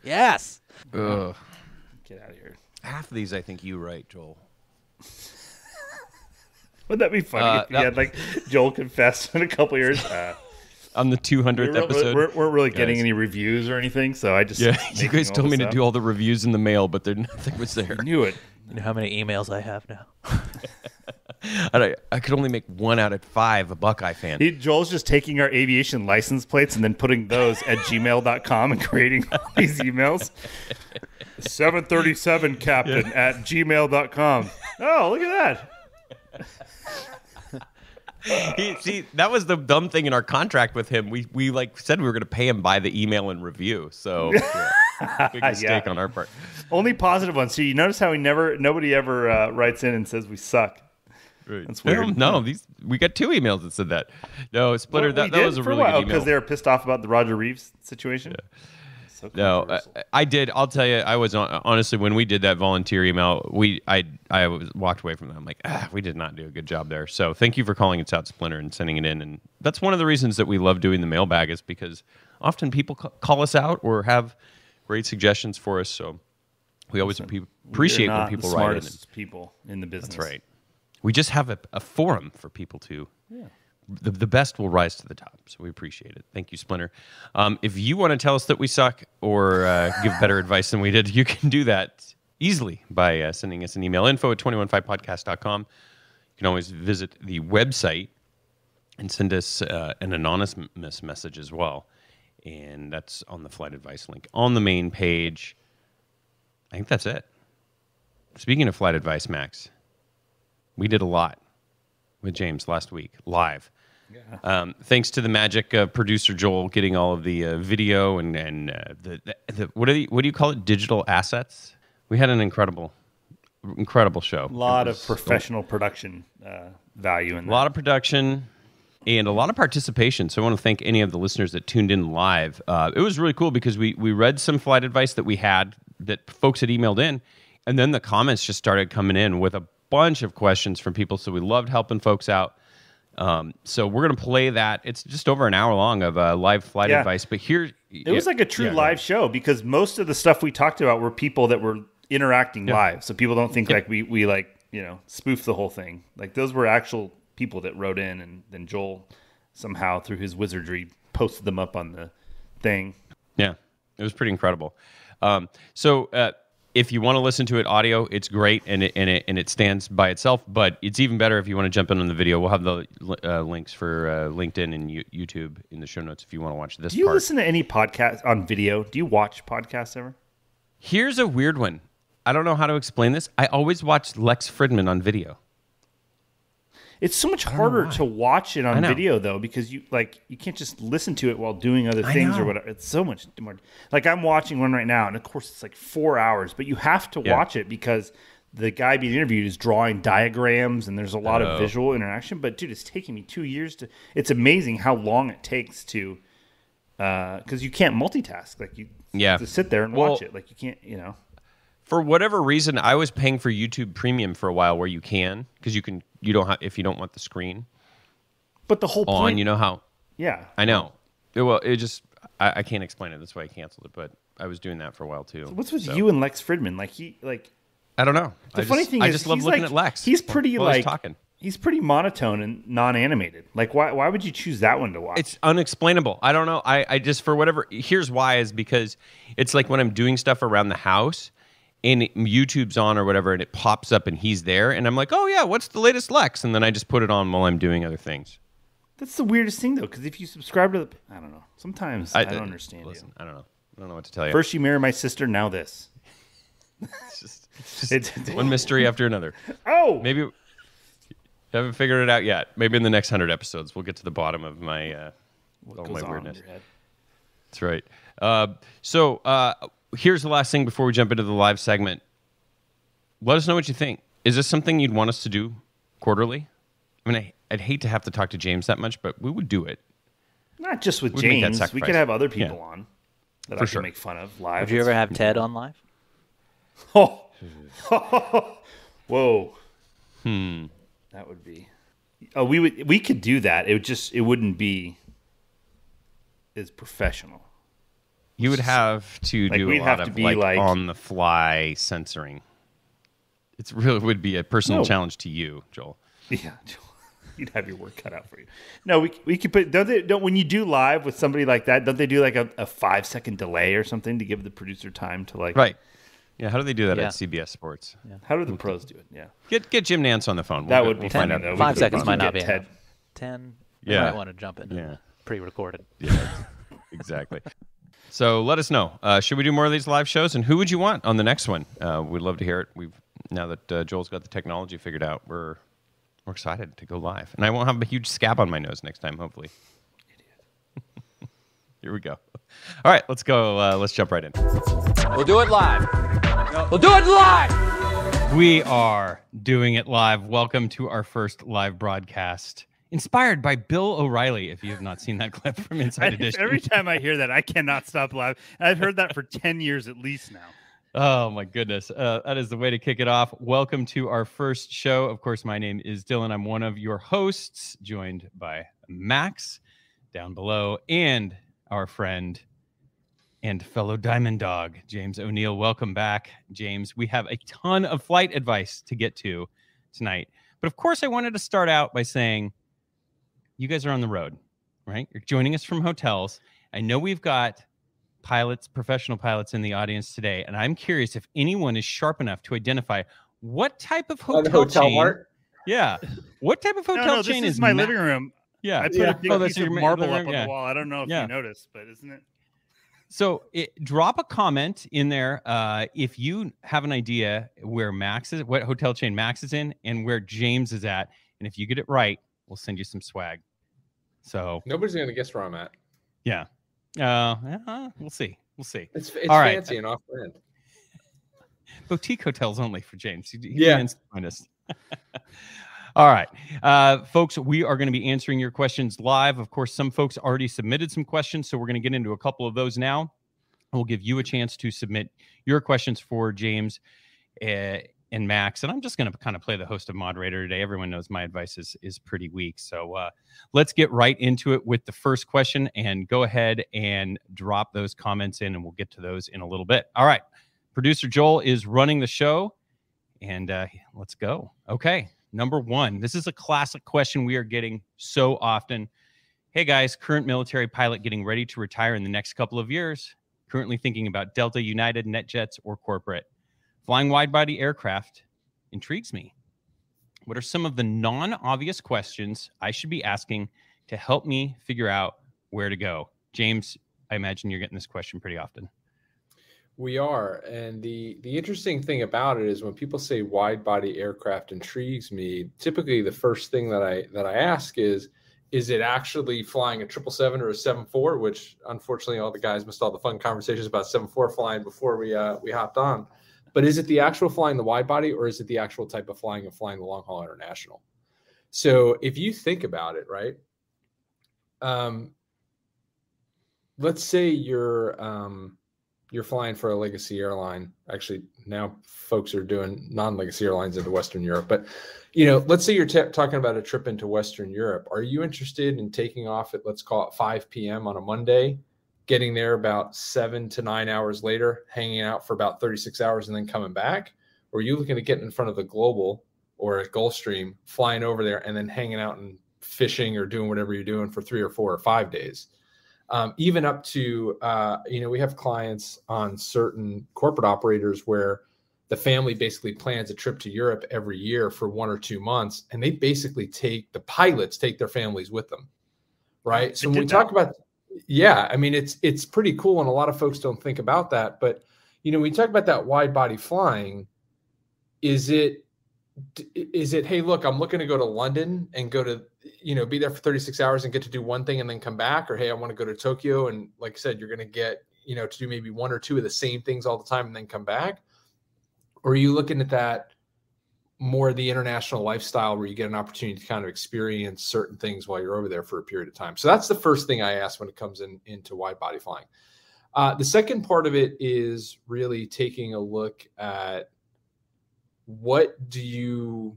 Yes. Ugh. Get out of here. Half of these, I think you write, Joel. <laughs> Wouldn't that be funny Uh, if you that- had like Joel confessed in a couple years? <laughs> Uh, On the 200th we weren't, episode. we weren't really getting any reviews or anything, so I just Yeah, <laughs> you guys told me to up. do all the reviews in the mail, but there <laughs> nothing was there. I knew it. You know how many emails I have now? <laughs> I, I could only make one out of five a Buckeye fan. He, Joel's just taking our aviation license plates and then putting those at gmail.com and creating all these emails. 737 captain at gmail.com. Oh, look at that. He, see, that was the dumb thing in our contract with him. We we like said we were going to pay him by the email and review. So <laughs> yeah, big mistake Yeah. on our part. Only positive ones. So you notice how he never, nobody ever uh, writes in and says we suck. That's weird. No, these we got two emails that said that. No, Splinter, Well, that, that was a really while good email. because they were pissed off about the Roger Reeves situation. So No, I. I did. I'll tell you, I was on, honestly when we did that volunteer email, we I I was walked away from that. I'm like, ah, we did not do a good job there. So thank you for calling us out, Splinter, and sending it in. And that's one of the reasons that we love doing the mailbag is because often people ca- call us out or have great suggestions for us. So we always pe- appreciate when people the write in. people in the business. That's right. We just have a, a forum for people to. The, the best will rise to the top. So we appreciate it. Thank you, Splinter. Um, if you want to tell us that we suck or uh, give better <laughs> advice than we did, you can do that easily by uh, sending us an email info at 215podcast.com. You can always visit the website and send us uh, an anonymous message as well. And that's on the flight advice link on the main page. I think that's it. Speaking of flight advice, Max, we did a lot with James last week live. Um, thanks to the magic of producer Joel getting all of the uh, video and and uh, the, the, the what do you, what do you call it digital assets. We had an incredible incredible show. A lot of professional production uh, value in a lot of production and a lot of participation. So I want to thank any of the listeners that tuned in live. Uh, it was really cool because we we read some flight advice that we had that folks had emailed in, and then the comments just started coming in with a bunch of questions from people. So we loved helping folks out. Um, so we're gonna play that. It's just over an hour long of uh, live flight Yeah. advice. But here, It was like a true live show because most of the stuff we talked about were people that were interacting Yeah. live. So people don't think like we we like you know spoof the whole thing. Like those were actual people that wrote in, and then Joel somehow through his wizardry posted them up on the thing. Yeah, it was pretty incredible. Um, so uh, if you want to listen to it audio, it's great and it, and it and it stands by itself. But it's even better if you want to jump in on the video. We'll have the uh, links for uh, LinkedIn and you- YouTube in the show notes if you want to watch this Do you part. listen to any podcast on video? Do you watch podcasts ever? Here's a weird one. I don't know how to explain this. I always watch Lex Fridman on video. It's so much harder to watch it on video though because you like you can't just listen to it while doing other I things or whatever. It's so much more. Like I'm watching one right now, and of course it's like four hours, but you have to Yeah. watch it because the guy being interviewed is drawing diagrams and there's a lot Oh. of visual interaction. But dude, it's taking me two years to. It's amazing how long it takes to, uh, because you can't multitask. Like you, Yeah. to sit there and Well- watch it. Like you can't, you know. For whatever reason, I was paying for YouTube Premium for a while, where you can because you can you don't have if you don't want the screen But the whole on. point, You know how yeah. I know. It, well, it just I, I can't explain it. That's why I canceled it. But I was doing that for a while too. What's with So, you and Lex Fridman? Like he, like I don't know. The I funny just, thing I is, I just love looking like- at Lex. He's pretty while he's like talking. he's pretty monotone and non-animated. Like, why why would you choose that one to watch? It's unexplainable. I don't know. I, I just for whatever. Here's why is because it's like when I'm doing stuff around the house and YouTube's on or whatever, and it pops up and he's there, and I'm like, oh yeah, what's the latest Lex? And then I just put it on while I'm doing other things. That's the weirdest thing though, because if you subscribe to the, I don't know. Sometimes I, I- don't understand listen, you. I don't know. I don't know what to tell you. First you marry my sister, now this. It's <laughs> just, <laughs> It's- one mystery after another. Oh, Maybe haven't figured it out yet. Maybe in the next hundred episodes, we'll get to the bottom of my uh, all my weirdness. That's right. Uh, so uh, here's the last thing before we jump into the live segment. Let us know what you think. Is this something you'd want us to do quarterly? I mean, I, I'd hate to have to talk to James that much, but we would do it. Not just with We'd make that James. We sacrifice. could have other Yeah. people on that For I sure. can make fun of live. Would you ever have Ted on live? Oh, <laughs> whoa, Hmm. that would be. Oh, we would. We could do that. It would just. It wouldn't be as professional. You would have to Like, do we'd a have lot to of be like, like- on the fly censoring. It's really would be a personal No. challenge to you, Joel. Yeah, <laughs> you'd have your work cut out for you. No, we we could put. Don't they? Don't when you do live with somebody like that? Don't they do like a, a five second delay or something to give the producer time to like? Right. Yeah. How do they do that Yeah. at CBS Sports? How do the pros do it? Yeah, Get get Jim Nantz on the phone. that We'll would be we'll fun find out. We Five seconds might not be Ted. enough. Ten. Yeah. I want to jump in. Yeah. Pre-recorded. Yeah, exactly. <laughs> So let us know. Uh, should we do more of these live shows? And who would you want on the next one? Uh, we'd love to hear it. We've now that uh, Joel's got the technology figured out, we're we're excited to go live, and I won't have a huge scab on my nose next time. Hopefully. Idiot. <laughs> Here we go. All right, let's go. Uh, let's jump right in. We'll do it live. We'll do it live. We are doing it live. Welcome to our first live broadcast, inspired by Bill O'Reilly. If you have not seen that <laughs> clip from <laughs> Inside Edition, Every time I hear that, I cannot stop laughing. I've heard that for <laughs> 10 years at least now. Oh my goodness. Uh, that is the way to kick it off. Welcome to our first show. Of course, my name is Dylan. I'm one of your hosts, joined by Max down below and our friend and fellow Diamond Dog, James Onieal. Welcome back, James. We have a ton of flight advice to get to tonight. But of course, I wanted to start out by saying you guys are on the road, right? You're joining us from hotels. I know we've got pilots, professional pilots in the audience today, and I'm curious if anyone is sharp enough to identify what type of hotel, hotel chain. mart? Yeah, what type of hotel no, this chain is is my ma- living room. Yeah, I put Yeah. a big Oh, that's piece of your marble living up on yeah. the wall. I don't know if Yeah. you noticed, but isn't it? So it, drop a comment in there uh, if you have an idea where Max is, what hotel chain Max is in, and where James is at, and if you get it right, we'll send you some swag. So Nobody's gonna guess where I'm at. yeah, uh, uh, we'll see, we'll see. It's it's All right. fancy and off brand. <laughs> boutique hotels only for James. He, he Yeah. finest. <laughs> All right, uh, folks, we are going to be answering your questions live. Of course, some folks already submitted some questions, so we're going to get into a couple of those now. We'll give you a chance to submit your questions for James uh, and Max, and I'm just going to kind of play the host of moderator today. Everyone knows my advice is is pretty weak, so uh, let's get right into it with the first question, and go ahead and drop those comments in, and we'll get to those in a little bit. All right. Producer Joel is running the show, and uh, let's go. Okay, number one. This is a classic question we are getting so often. Hey guys, current military pilot getting ready to retire in the next couple of years. Currently thinking about Delta, United, NetJets, or corporate. Flying wide body aircraft intrigues me. What are some of the non obvious questions I should be asking to help me figure out where to go? James, I imagine you're getting this question pretty often. We are, and the the interesting thing about it is when people say wide body aircraft intrigues me. Typically, the first thing that I that I ask is, is it actually flying a triple seven or a seven four? Which unfortunately, all the guys missed all the fun conversations about seven four flying before we uh, we hopped on. But is it the actual flying the wide body, or is it the actual type of flying of flying the long haul international? So if you think about it, right? Um, let's say you're um, you're flying for a legacy airline. Actually, now folks are doing non-legacy airlines into Western Europe. But you know, let's say you're ta talking about a trip into Western Europe. Are you interested in taking off at let's call it 5 p.m. on a Monday, getting there about seven to nine hours later, hanging out for about 36 hours, and then coming back? Or are you looking to get in front of the global or at Gulfstream, flying over there and then hanging out and fishing or doing whatever you're doing for three or four or five days. Um, even up to, uh, you know, we have clients on certain corporate operators where the family basically plans a trip to Europe every year for one or two months, and they basically take the pilots take their families with them, right? So when we talk about, yeah, I mean it's it's pretty cool, and a lot of folks don't think about that. But you know, we talk about that wide body flying, is it is it hey look i'm looking to go to london and go to you know be there for 36 hours and get to do one thing and then come back or hey i want to go to tokyo and like i said you're going to get you know to do maybe one or two of the same things all the time and then come back or are you looking at that more the international lifestyle where you get an opportunity to kind of experience certain things while you're over there for a period of time. So that's the first thing i ask when it comes in into wide body flying. Uh, the second part of it is really taking a look at what do you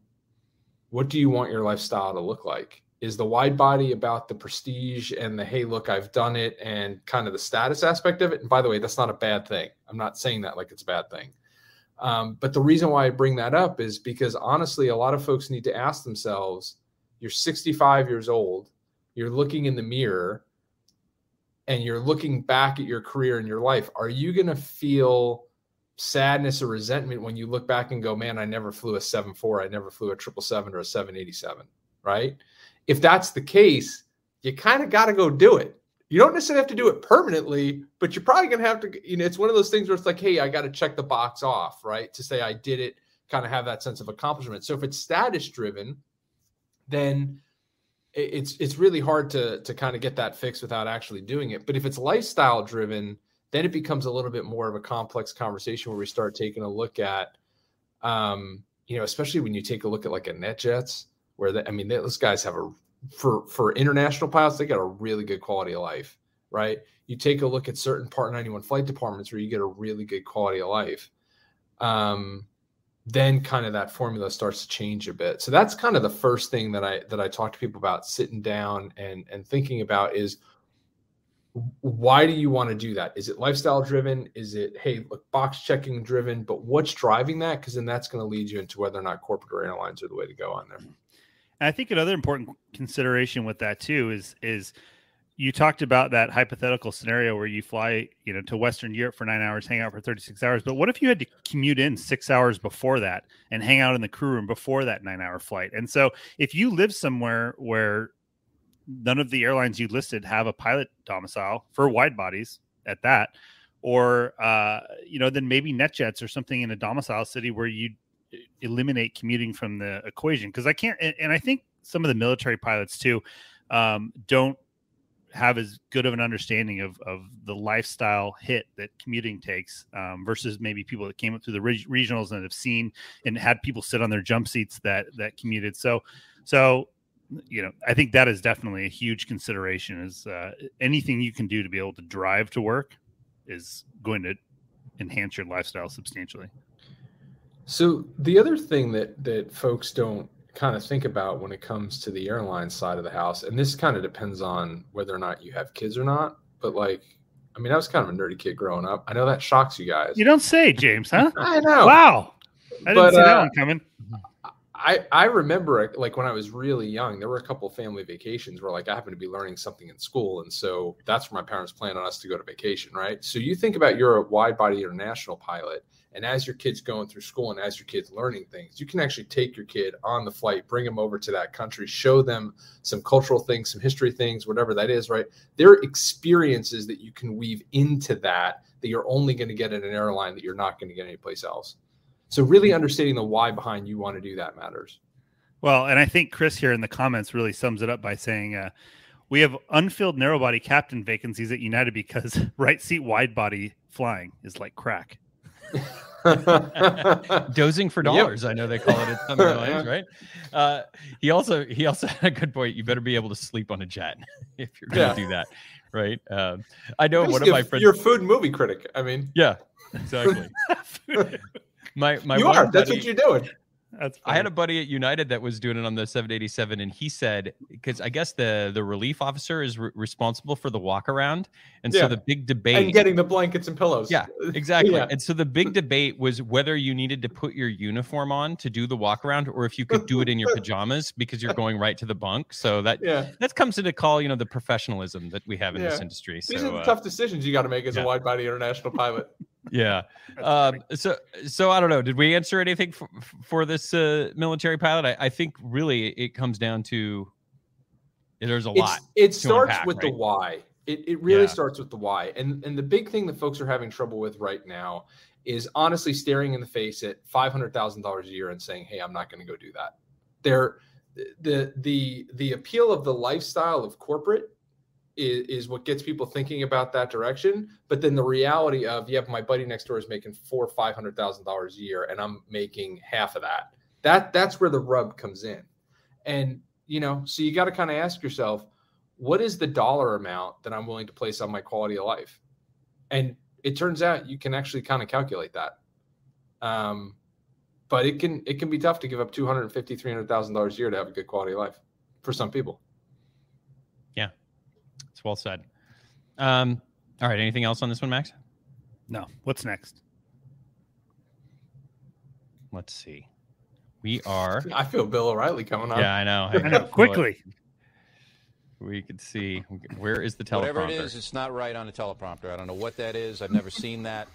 what do you want your lifestyle to look like? Is the wide body about the prestige and the hey look i've done it and kind of the status aspect of it? And by the way that's not a bad thing. I'm not saying that like it's a bad thing um, but the reason why i bring that up is because honestly a lot of folks need to ask themselves you're 65 years old you're looking in the mirror and you're looking back at your career and your life are you going to feel sadness or resentment when you look back and go, man, I never flew a 7.4, I never flew a 777 or a 787, right? If that's the case, you kind of got to go do it. You don't necessarily have to do it permanently, but you're probably going to have to, you know, it's one of those things where it's like, hey, I got to check the box off, right? To say I did it, kind of have that sense of accomplishment. So if it's status driven, then it's it's really hard to to kind of get that fixed without actually doing it. But if it's lifestyle driven, then it becomes a little bit more of a complex conversation where we start taking a look at, um, you know, especially when you take a look at like a NetJets, where the, I mean, those guys have a for for international pilots, they got a really good quality of life, right? You take a look at certain Part 91 flight departments where you get a really good quality of life. Um, then kind of that formula starts to change a bit. So that's kind of the first thing that I that I talk to people about sitting down and and thinking about is why do you want to do that? Is it lifestyle driven? Is it, hey, look, box checking driven? But what's driving that? Because then that's going to lead you into whether or not corporate or airlines are the way to go on there. And I think another important consideration with that too is is you talked about that hypothetical scenario where you fly, you know, to Western Europe for nine hours, hang out for 36 hours. But what if you had to commute in six hours before that and hang out in the crew room before that nine hour flight? And so if you live somewhere where none of the airlines you listed have a pilot domicile for wide bodies at that or uh, you know then maybe netjets or something in a domicile city where you eliminate commuting from the equation because i can't and, and, i think some of the military pilots too um, don't have as good of an understanding of, of the lifestyle hit that commuting takes um, versus maybe people that came up through the reg- regionals and have seen and had people sit on their jump seats that that commuted so so you know, I think that is definitely a huge consideration. Is uh, anything you can do to be able to drive to work is going to enhance your lifestyle substantially. So the other thing that that folks don't kind of think about when it comes to the airline side of the house, and this kind of depends on whether or not you have kids or not, but like I mean, I was kind of a nerdy kid growing up. I know that shocks you guys. You don't say, James, huh? <laughs> I know. Wow. I didn't but, see uh, that one coming. I, I remember like when I was really young, there were a couple of family vacations where like I happened to be learning something in school. And so that's where my parents planned on us to go to vacation, right? So you think about you're a wide body international pilot. And as your kid's going through school and as your kid's learning things, you can actually take your kid on the flight, bring them over to that country, show them some cultural things, some history things, whatever that is, right? There are experiences that you can weave into that that you're only going to get in an airline that you're not going to get anyplace else. So really understanding the why behind you want to do that matters. Well, and I think Chris here in the comments really sums it up by saying uh, we have unfilled narrow body captain vacancies at United because <laughs> right seat wide body flying is like crack. <laughs> Dozing for dollars, yep. I know they call it at some airlines, <laughs> right? Uh, he also he also had a good point. You better be able to sleep on a jet if you're going to yeah. do that, right? Um, I know one of my friends. You're a food movie critic. I mean, yeah, exactly my my you are. That's what you're doing. That's I had a buddy at United that was doing it on the 787, and he said because I guess the the relief officer is re- responsible for the walk around, and Yeah. so the big debate and getting the blankets and pillows. Yeah, exactly. Yeah. And so the big debate was whether you needed to put your uniform on to do the walk around or if you could do it in your <laughs> pajamas because you're going right to the bunk. So that Yeah. that comes into call, you know, the professionalism that we have in this industry. These so, are the uh, tough decisions you got to make as yeah. a wide body international pilot. <laughs> yeah. <laughs> Um, so so I don't know. Did we answer anything for, for this uh, military pilot? I, I think really it comes down to there's a It's- lot. It starts unpack, with the why. It, it really Yeah. starts with the why. And and the big thing that folks are having trouble with right now is honestly staring in the face at five hundred thousand dollars a year and saying, "Hey, I'm not going to go do that." They're the the the appeal of the lifestyle of corporate is, is what gets people thinking about that direction. But then the reality of, yeah, my buddy next door is making four or five hundred thousand dollars a year, and I'm making half of that. That that's where the rub comes in. And you know, so you got to kind of ask yourself, what is the dollar amount that I'm willing to place on my quality of life? And it turns out you can actually kind of calculate that. Um, but it can it can be tough to give up two hundred fifty, three hundred thousand dollars a year to have a good quality of life for some people. It's well said. Um, all right. Anything else on this one, Max? No. What's next? Let's see. We are. i feel bill o'reilly coming on Yeah, I know. I know. Quickly. We could see where is the teleprompter. Whatever it is, it's not right on a teleprompter. I don't know what that is. I've never seen that.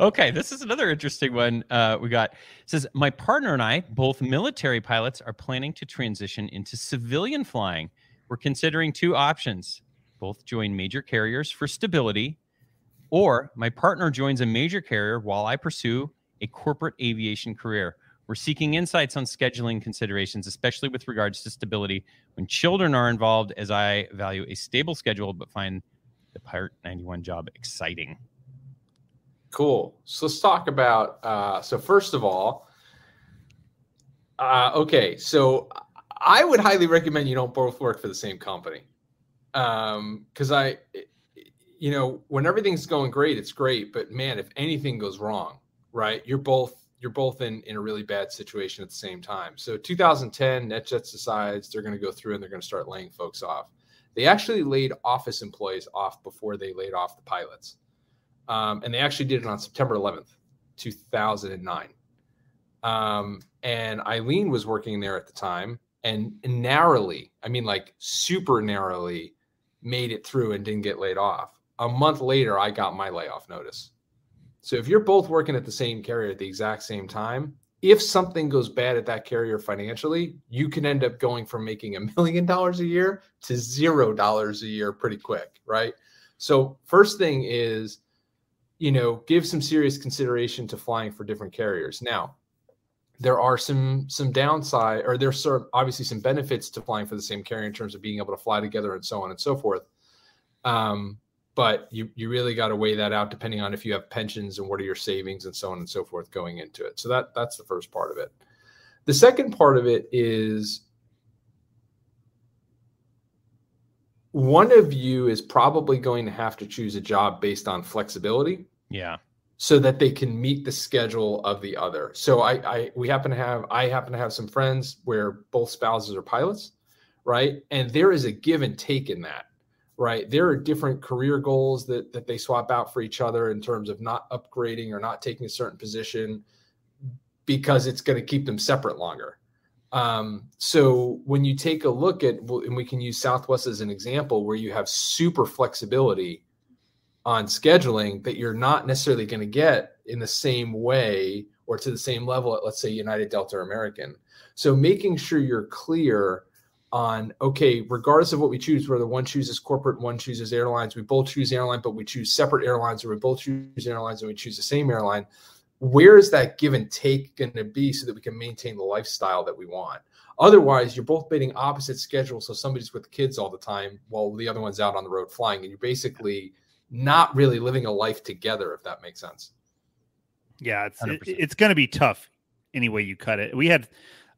Okay, this is another interesting one. Uh, we got says my partner and I, both military pilots, are planning to transition into civilian flying. We're considering two options: both join major carriers for stability, or my partner joins a major carrier while I pursue a corporate aviation career. We're seeking insights on scheduling considerations, especially with regards to stability when children are involved, as I value a stable schedule but find the Part 91 job exciting. Cool. So let's talk about. Uh, so first of all, uh, okay. So I would highly recommend you don't both work for the same company, because I, you know, when everything's going great, it's great. But man, if anything goes wrong, right, you're both you're both in in a really bad situation at the same time. So 2010, NetJets decides they're going to go through and they're going to start laying folks off. They actually laid office employees off before they laid off the pilots. Um, and they actually did it on September 11th, 2009. Um, and Eileen was working there at the time and narrowly, I mean, like super narrowly, made it through and didn't get laid off. A month later, I got my layoff notice. So if you're both working at the same carrier at the exact same time, if something goes bad at that carrier financially, you can end up going from making a million dollars a year to zero dollars a year pretty quick, right? So, first thing is, you know, give some serious consideration to flying for different carriers. Now, there are some some downside, or there's sort of obviously some benefits to flying for the same carrier in terms of being able to fly together and so on and so forth. Um, but you you really got to weigh that out depending on if you have pensions and what are your savings and so on and so forth going into it. So that that's the first part of it. The second part of it is one of you is probably going to have to choose a job based on flexibility Yeah. so that they can meet the schedule of the other. So I, I we happen to have I happen to have some friends where both spouses are pilots, right? And there is a give and take in that, right? There are different career goals that that they swap out for each other in terms of not upgrading or not taking a certain position because it's going to keep them separate longer. Um, so when you take a look at, and we can use Southwest as an example, where you have super flexibility on scheduling that you're not necessarily going to get in the same way or to the same level at, let's say, United, Delta, or American. So making sure you're clear on, okay, regardless of what we choose, whether one chooses corporate, one chooses airlines, we both choose airline, but we choose separate airlines, or we both choose airlines and we choose the same airline where is that give and take going to be so that we can maintain the lifestyle that we want otherwise you're both bidding opposite schedules so somebody's with the kids all the time while the other one's out on the road flying and you're basically not really living a life together if that makes sense Yeah, it's it, it's going to be tough any way you cut it. We had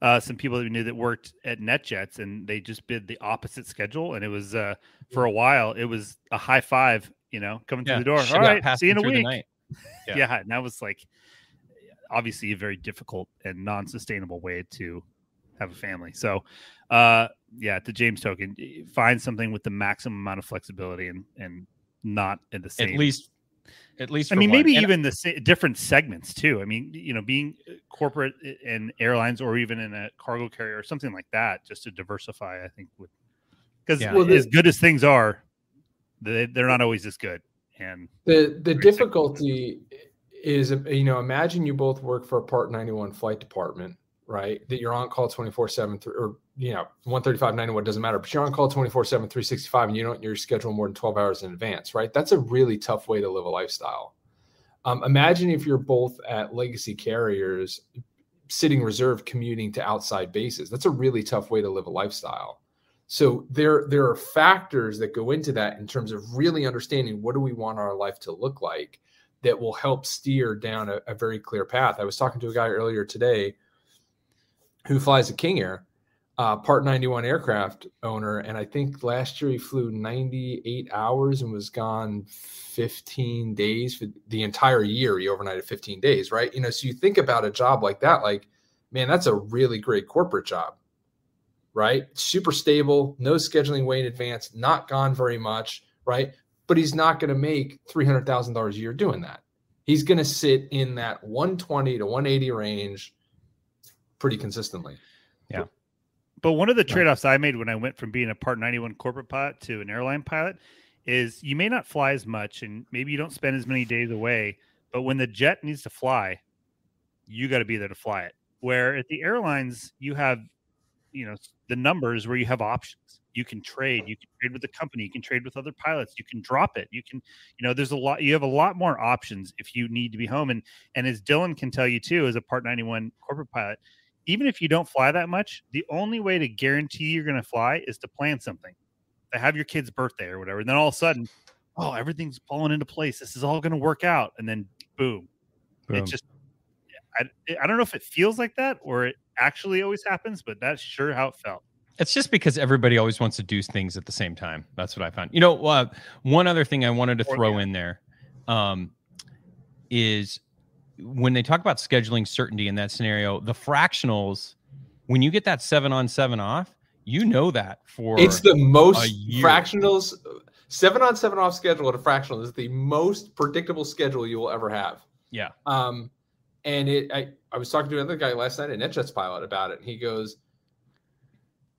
uh, some people that we knew that worked at NetJets, and they just bid the opposite schedule, and it was uh, for a while it was a high five, you know, coming Yeah, through the door. All right, All got see you in a through the week. Night. Yeah. Yeah. and that was like, obviously a very difficult and non-sustainable way to have a family. So, uh, yeah, to James token, find something with the maximum amount of flexibility and and not in the same. At least, at least. I mean, one. maybe And- even the sa- different segments too. I mean, you know, being uh, corporate and airlines, or even in a cargo carrier or something like that, just to diversify. I think would because Yeah. Well, as good as things are, they, they're not always as good. And The the difficulty is you know imagine you both work for a Part 91 flight department, right? That you're on call 24 seven or you know 135 91 doesn't matter, but you're on call 24 seven 365 and you don't your schedule more than 12 hours in advance, right? That's a really tough way to live a lifestyle. Um, imagine if you're both at legacy carriers sitting reserve commuting to outside bases. That's a really tough way to live a lifestyle. So there there are factors that go into that in terms of really understanding what do we want our life to look like that will help steer down a, a very clear path. I was talking to a guy earlier today who flies a King Air, uh, Part 91 aircraft owner, and I think last year he flew 98 hours and was gone 15 days for the entire year. He overnighted 15 days, right? You know, so you think about a job like that, like, man, that's a really great corporate job right? Super stable, no scheduling way in advance, not gone very much, right? But he's not going to make $300,000 a year doing that. He's going to sit in that 120 to 180 range pretty consistently. Yeah. But one of the trade offs I made when I went from being a Part 91 corporate pilot to an airline pilot is you may not fly as much and maybe you don't spend as many days away, but when the jet needs to fly, you got to be there to fly it. Where at the airlines, you have, you know, the numbers where you have options. You can trade, you can trade with the company, you can trade with other pilots, you can drop it. You can, you know, there's a lot, you have a lot more options if you need to be home. And, and as Dylan can tell you too, as a Part 91 corporate pilot, even if you don't fly that much, the only way to guarantee you're going to fly is to plan something, to have your kid's birthday or whatever. And then all of a sudden, oh, everything's falling into place. This is all going to work out. And then boom, Boom. it just, I, I don't know if it feels like that or it actually always happens, but that's sure how it felt. It's just because everybody always wants to do things at the same time. That's what I found. You know, uh, one other thing I wanted to throw in there um, is when they talk about scheduling certainty in that scenario, the fractionals, when you get that seven on seven off, you know that for It's the most fractionals, seven on seven off schedule at a fractional is the most predictable schedule you will ever have. Yeah. Um, and it, I, I was talking to another guy last night, a NetJets pilot, about it. And he goes,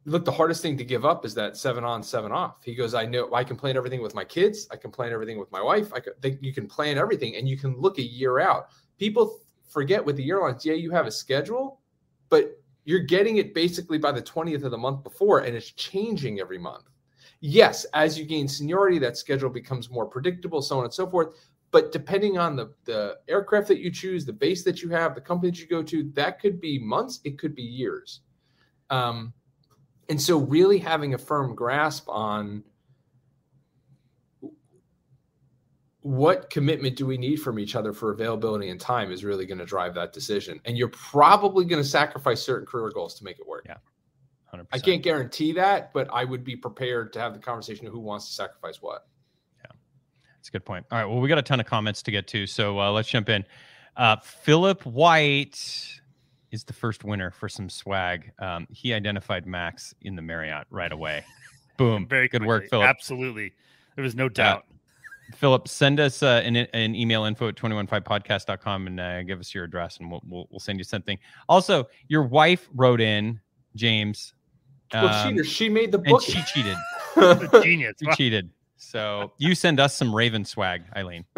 "Look, the hardest thing to give up is that seven on, seven off." He goes, "I know I can plan everything with my kids. I can plan everything with my wife. I think you can plan everything, and you can look a year out." People forget with the airlines, yeah, you have a schedule, but you're getting it basically by the 20th of the month before, and it's changing every month. Yes, as you gain seniority, that schedule becomes more predictable, so on and so forth. But depending on the, the aircraft that you choose, the base that you have, the company that you go to, that could be months, it could be years. Um, and so, really having a firm grasp on what commitment do we need from each other for availability and time is really going to drive that decision. And you're probably going to sacrifice certain career goals to make it work. Yeah. 100%. I can't guarantee that, but I would be prepared to have the conversation of who wants to sacrifice what. That's a good point. All right. Well, we got a ton of comments to get to, so uh, let's jump in. Uh, Philip White is the first winner for some swag. Um, he identified Max in the Marriott right away. Boom. <laughs> Very good work. Philip. Absolutely. There was no doubt. Philip, send us uh, an, an email info at 215podcast.com and uh, give us your address and we'll, we'll, we'll send you something. Also, your wife wrote in, James. Well, um, cheater. She made the and book. she cheated. <laughs> Genius. She cheated. So you send us some Raven swag, Eileen. <laughs>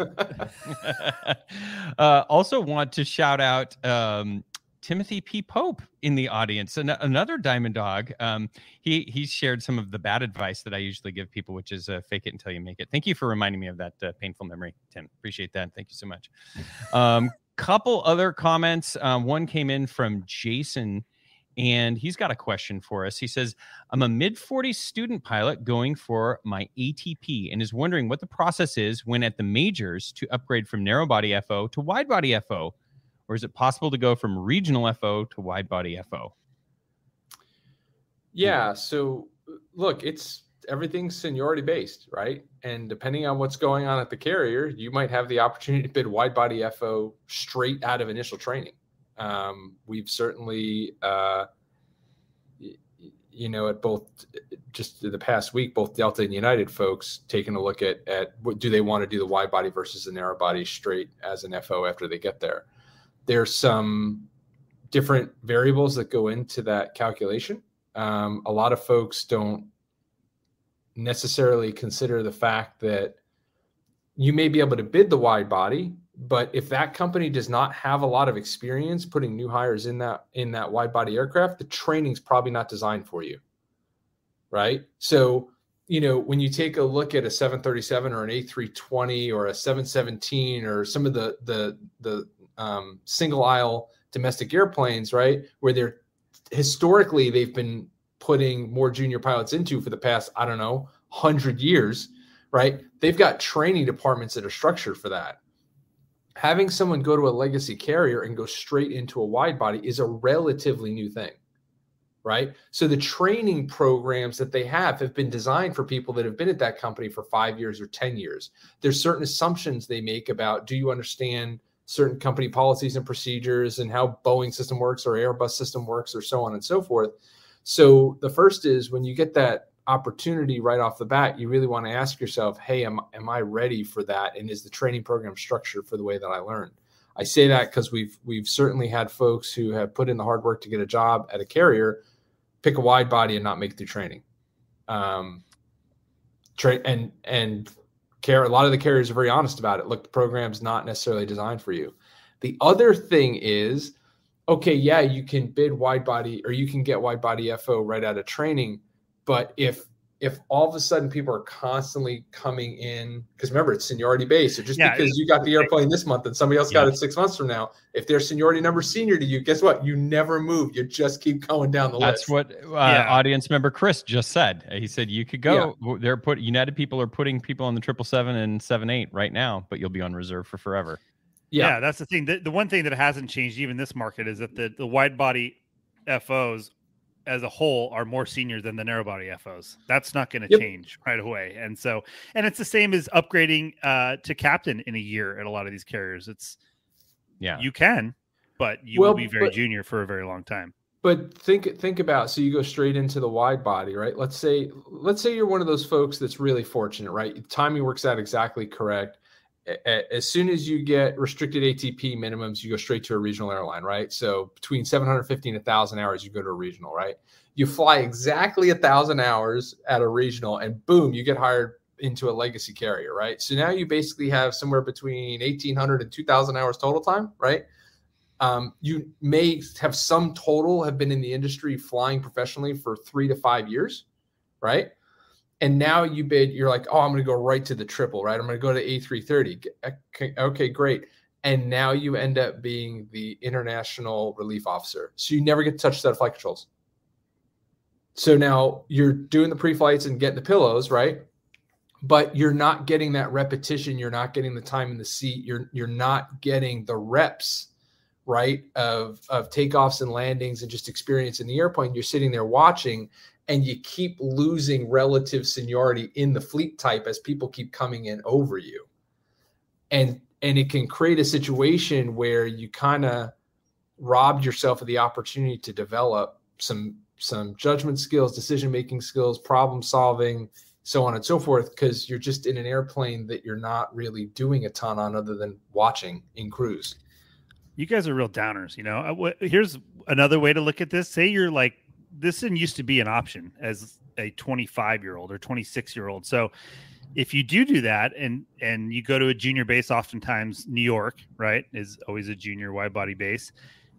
uh, also, want to shout out um, Timothy P. Pope in the audience, An- another Diamond Dog. Um, he he shared some of the bad advice that I usually give people, which is uh, fake it until you make it. Thank you for reminding me of that uh, painful memory, Tim. Appreciate that. Thank you so much. Um, couple other comments. Um, one came in from Jason and he's got a question for us. He says, I'm a mid 40s student pilot going for my ATP and is wondering what the process is when at the majors to upgrade from narrow body FO to wide body FO. Or is it possible to go from regional FO to wide body FO? Yeah. So look, it's everything's seniority based, right? And depending on what's going on at the carrier, you might have the opportunity to bid wide body FO straight out of initial training, Um, we've certainly, uh, you know, at both just the past week, both Delta and United folks taking a look at at what do they want to do the wide body versus the narrow body straight as an FO after they get there. There's some different variables that go into that calculation. Um, a lot of folks don't necessarily consider the fact that you may be able to bid the wide body but if that company does not have a lot of experience putting new hires in that in that wide body aircraft the training's probably not designed for you right? So you know when you take a look at a 737 or an a320 or a 717 or some of the the the um, single aisle domestic airplanes right where they're historically they've been putting more junior pilots into for the past i don't know 100 years right they've got training departments that are structured for that having someone go to a legacy carrier and go straight into a wide body is a relatively new thing right? So the training programs that they have have been designed for people that have been at that company for 5 years or 10 years. There's certain assumptions they make about do you understand certain company policies and procedures and how boeing system works or airbus system works or so on and so forth? So the first is when you get that opportunity right off the bat, you really want to ask yourself, hey, am, am I ready for that? And is the training program structured for the way that I learned? I say that because we've we've certainly had folks who have put in the hard work to get a job at a carrier, pick a wide body and not make through training. Um, tra- and and care a lot of the carriers are very honest about it. Look, the program's not necessarily designed for you. The other thing is, okay, yeah, you can bid wide body or you can get wide body FO right out of training but if if all of a sudden people are constantly coming in, because remember it's seniority based. So just yeah, because you got the airplane this month and somebody else yeah. got it six months from now, if their seniority number senior to you, guess what? You never move. You just keep going down the That's list. That's what uh, yeah. audience member Chris just said. He said you could go. They're put United people are putting people on the triple seven and seven eight right now, but you'll be on reserve for forever. Yeah, that's the thing. The, the one thing that hasn't changed even this market is that the the wide body FOs as a whole are more senior than the narrow body FOs. That's not going to yep. change right away. And so, and it's the same as upgrading uh, to captain in a year at a lot of these carriers. It's yeah, you can, but you well, will be very but, junior for a very long time. But think think about so you go straight into the wide body, right? Let's say let's say you're one of those folks that's really fortunate, right? Timing works out exactly correct as soon as you get restricted ATP minimums, you go straight to a regional airline, right? So between 750 and 1,000 hours, you go to a regional, right? You fly exactly a 1,000 hours at a regional, and boom, you get hired into a legacy carrier, right? So now you basically have somewhere between 1,800 and 2,000 hours total time, right? Um, you may have some total have been in the industry flying professionally for three to five years, right? And now you bid you're like oh i'm going to go right to the triple right? I'm going to go to a330 uh, okay, okay great. And now you end up being the international relief officer. So you never get to touch that flight controls. So now you're doing the pre-flights and getting the pillows right? But you're not getting that repetition. You're not getting the time in the seat. You're you're not getting the reps right of of takeoffs and landings and just experience in the airplane. You're sitting there watching and you keep losing relative seniority in the fleet type as people keep coming in over you. And and it can create a situation where you kind of robbed yourself of the opportunity to develop some some judgment skills decision making skills problem solving so on and so forth because you're just in an airplane that you're not really doing a ton on other than watching in cruise. You guys are real downers you know? Uh, here's another way to look at this. Say you're like this didn't used to be an option as a 25 year old or 26 year old. So if you do do that and and you go to a junior base, oftentimes New York, right, is always a junior wide body base,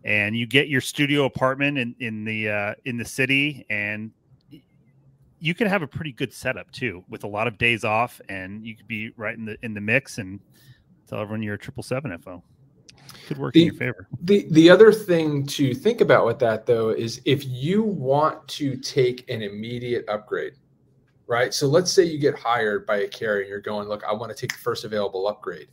and you get your studio apartment in in the uh, in the city, and you can have a pretty good setup too, with a lot of days off, and you could be right in the in the mix and tell everyone you're a triple seven FO could work the, in your favor. The the other thing to think about with that though is if you want to take an immediate upgrade, right? So let's say you get hired by a carrier and you're going, look, I want to take the first available upgrade.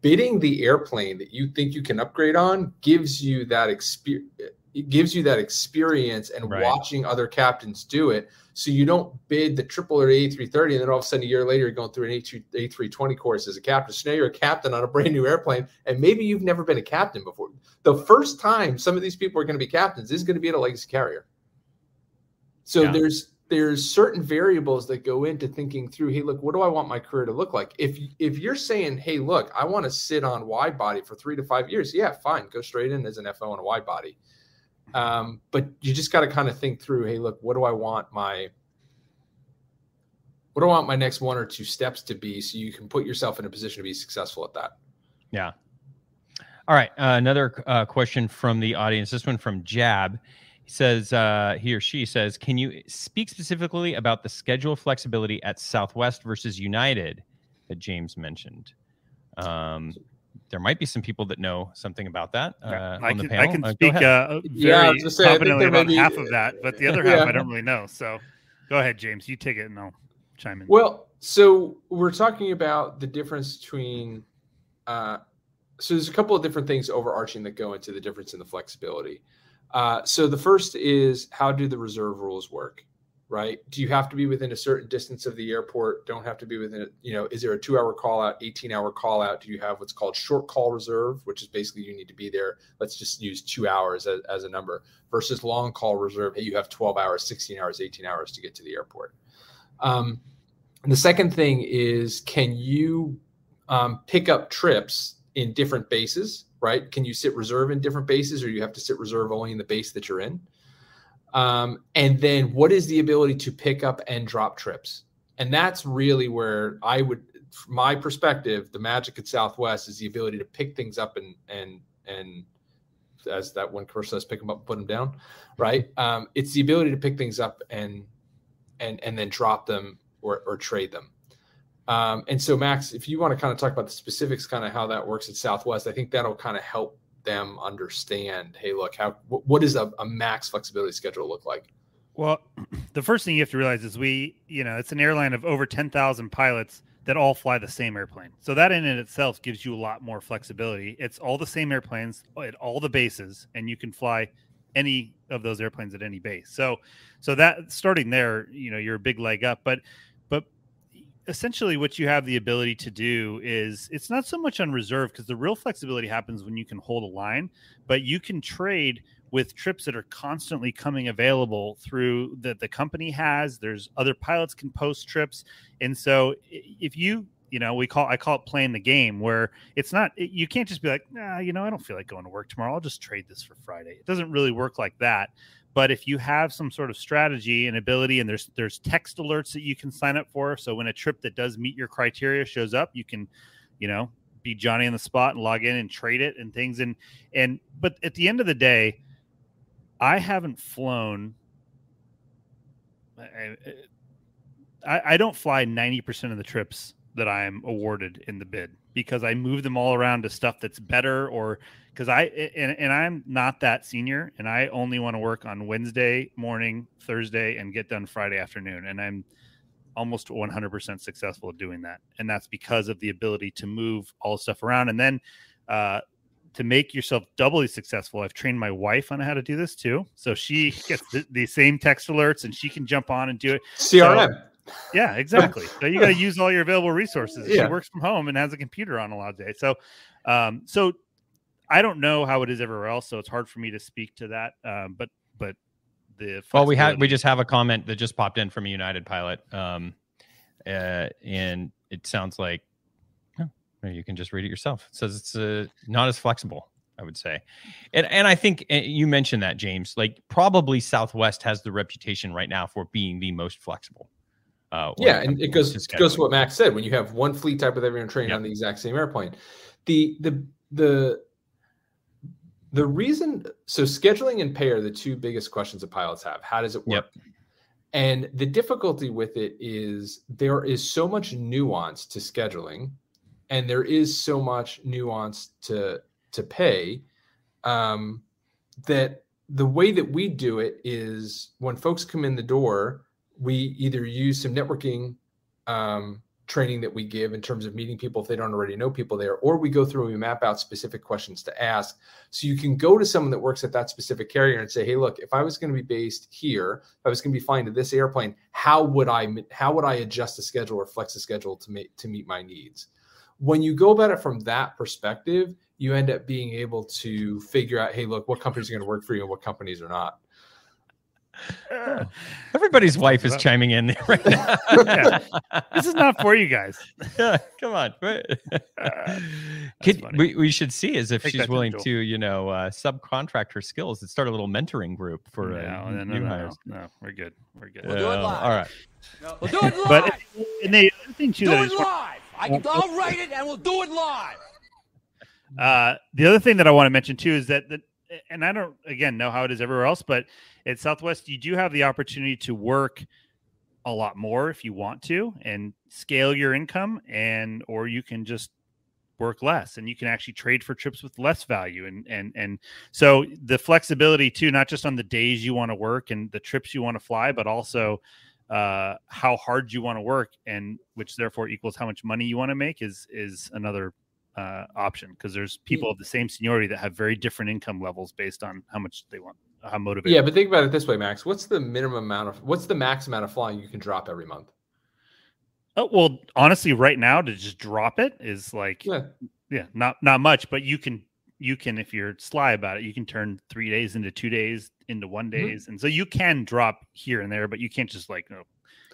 Bidding the airplane that you think you can upgrade on gives you that experience it gives you that experience and Right. watching other captains do it. So you don't bid the triple or A330, and then all of a sudden a year later you're going through an A3, A320 course as a captain. So now you're a captain on a brand new airplane, and maybe you've never been a captain before. The first time some of these people are going to be captains is going to be at a legacy carrier. So Yeah. there's there's certain variables that go into thinking through hey look what do i want my career to look like if if you're saying hey look i want to sit on wide body for three to five years yeah fine go straight in as an fo on a wide body um, but you just got to kind of think through hey look what do i want my what do i want my next one or two steps to be so you can put yourself in a position to be successful at that Yeah. All right. Uh, another uh, question from the audience. This one from Jab. He says, uh, he or she says, can you speak specifically about the schedule flexibility at Southwest versus United that James mentioned? Um, there might be some people that know something about that uh, I on the can, panel. I can Uh, speak ahead. uh, very Yeah, I was gonna say, I think confidently there about be- half of that, but the other <laughs> half Yeah. I don't really know. So go ahead, James. You take it and I'll chime in. Well, so we're talking about the difference between. Uh, so there's a couple of different things overarching that go into the difference in the flexibility. Uh, so the first is how do the reserve rules work, right? Do you have to be within a certain distance of the airport? Don't have to be within, it. you know, is there a two-hour call out, 18-hour call out? Do you have what's called short call reserve, which is basically you need to be there. Let's just use two hours as, as a number versus long call reserve. Hey, you have 12 hours, 16 hours, 18 hours to get to the airport. Um, the second thing is, can you um, pick up trips in different bases? Right? Can you sit reserve in different bases, or you have to sit reserve only in the base that you're in? Um, and then, what is the ability to pick up and drop trips? And that's really where I would, from my perspective, the magic at Southwest is the ability to pick things up and and and as that one commercial says, pick them up, and put them down. Right? Um, it's the ability to pick things up and and and then drop them or, or trade them. Um, and so, Max, if you want to kind of talk about the specifics, kind of how that works at Southwest, I think that'll kind of help them understand. Hey, look, how what, does a, a max flexibility schedule look like? Well, <clears throat> the first thing you have to realize is we, you know, it's an airline of over 10,000 pilots that all fly the same airplane. So that in and itself gives you a lot more flexibility. It's all the same airplanes at all the bases and you can fly any of those airplanes at any base. So so that starting there, you know, you're a big leg up, but essentially what you have the ability to do is it's not so much on reserve because the real flexibility happens when you can hold a line, but you can trade with trips that are constantly coming available through that the company has. There's other pilots can post trips, and so if you you know we call I call it playing the game where it's not you can't just be like nah you know I don't feel like going to work tomorrow I'll just trade this for Friday. It doesn't really work like that. But if you have some sort of strategy and ability, and there's there's text alerts that you can sign up for, so when a trip that does meet your criteria shows up, you can, you know, be Johnny on the spot and log in and trade it and things. And and but at the end of the day, I haven't flown. I, I, I don't fly ninety percent of the trips that I'm awarded in the bid because I move them all around to stuff that's better or because I and, and I'm not that senior and I only want to work on Wednesday morning, Thursday, and get done Friday afternoon. And I'm almost 100% successful at doing that. And that's because of the ability to move all stuff around. And then uh, to make yourself doubly successful, I've trained my wife on how to do this too. So she gets the, the same text alerts and she can jump on and do it. CRM. So, yeah, exactly. so you got to use all your available resources. Yeah. She works from home and has a computer on a lot of days. So, um, so I don't know how it is everywhere else, so it's hard for me to speak to that. Um, but but the Well, we had we just have a comment that just popped in from a United pilot, um, uh, and it sounds like oh, you can just read it yourself. It says it's uh, not as flexible. I would say, and and I think you mentioned that James. Like probably Southwest has the reputation right now for being the most flexible. Uh, yeah, and it goes it goes to what Max said. When you have one fleet type of everyone trained on the exact same airplane, the the the the reason so scheduling and pay are the two biggest questions that pilots have. How does it work? Yep. And the difficulty with it is there is so much nuance to scheduling, and there is so much nuance to to pay um, that the way that we do it is when folks come in the door, we either use some networking um, training that we give in terms of meeting people if they don't already know people there, or we go through and we map out specific questions to ask. So you can go to someone that works at that specific carrier and say, "Hey, look, if I was going to be based here, if I was going to be flying to this airplane, how would I how would I adjust the schedule or flex the schedule to make to meet my needs?" When you go about it from that perspective, you end up being able to figure out, "Hey, look, what companies are going to work for you and what companies are not." <laughs> Everybody's wife is chiming in there right now. <laughs> Yeah. This is not for you guys. <laughs> Yeah, come on. Uh, Could, we, we should see as if Take she's willing to, you know, uh, subcontract her skills and start a little mentoring group for uh, no, no, no, new no, hires. no, no, we're good. We're good. Uh, all right. We'll do it live. But and the other thing too do it just want- live. I can, I'll write it and we'll do it live. Uh, the other thing that I want to mention too is that, that, and I don't again know how it is everywhere else, but at Southwest, you do have the opportunity to work a lot more if you want to and scale your income, and or you can just work less and you can actually trade for trips with less value and and and so the flexibility too not just on the days you want to work and the trips you want to fly but also uh how hard you want to work and which therefore equals how much money you want to make is is another uh option because there's people of the same seniority that have very different income levels based on how much they want how motivated Yeah, but think about it this way, Max. What's the minimum amount of what's the max amount of flying you can drop every month? Oh, well, honestly, right now to just drop it is like Yeah. yeah, not not much, but you can you can if you're sly about it, you can turn three days into two days into one Mm-hmm. days, and so you can drop here and there, but you can't just like you know,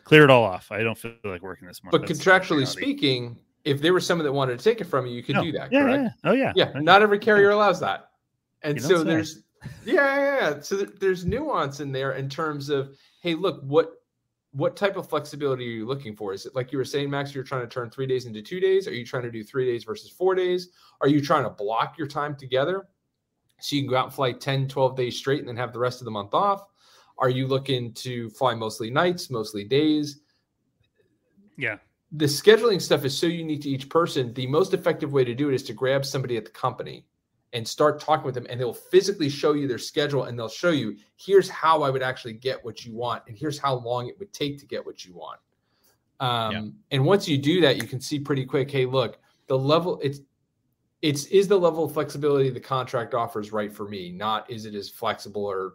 clear it all off. I don't feel like working this month. But That's contractually speaking, if there was someone that wanted to take it from you, you could No. do that, Yeah, correct? yeah. Oh, yeah. Yeah. Not every carrier allows that. And You so there's yeah, yeah, yeah. So there's nuance in there in terms of, hey, look, what what type of flexibility are you looking for? Is it like you were saying, Max, you're trying to turn three days into two days? Are you trying to do three days versus four days? Are you trying to block your time together so you can go out and fly 10, 12 days straight and then have the rest of the month off? Are you looking to fly mostly nights, mostly days? Yeah. The scheduling stuff is so unique to each person. The most effective way to do it is to grab somebody at the company and start talking with them, and they'll physically show you their schedule and they'll show you here's how I would actually get what you want, and here's how long it would take to get what you want. Um, And once you do that, you can see pretty quick. Hey, look, the level it's it's is the level of flexibility the contract offers right for me, not is it as flexible or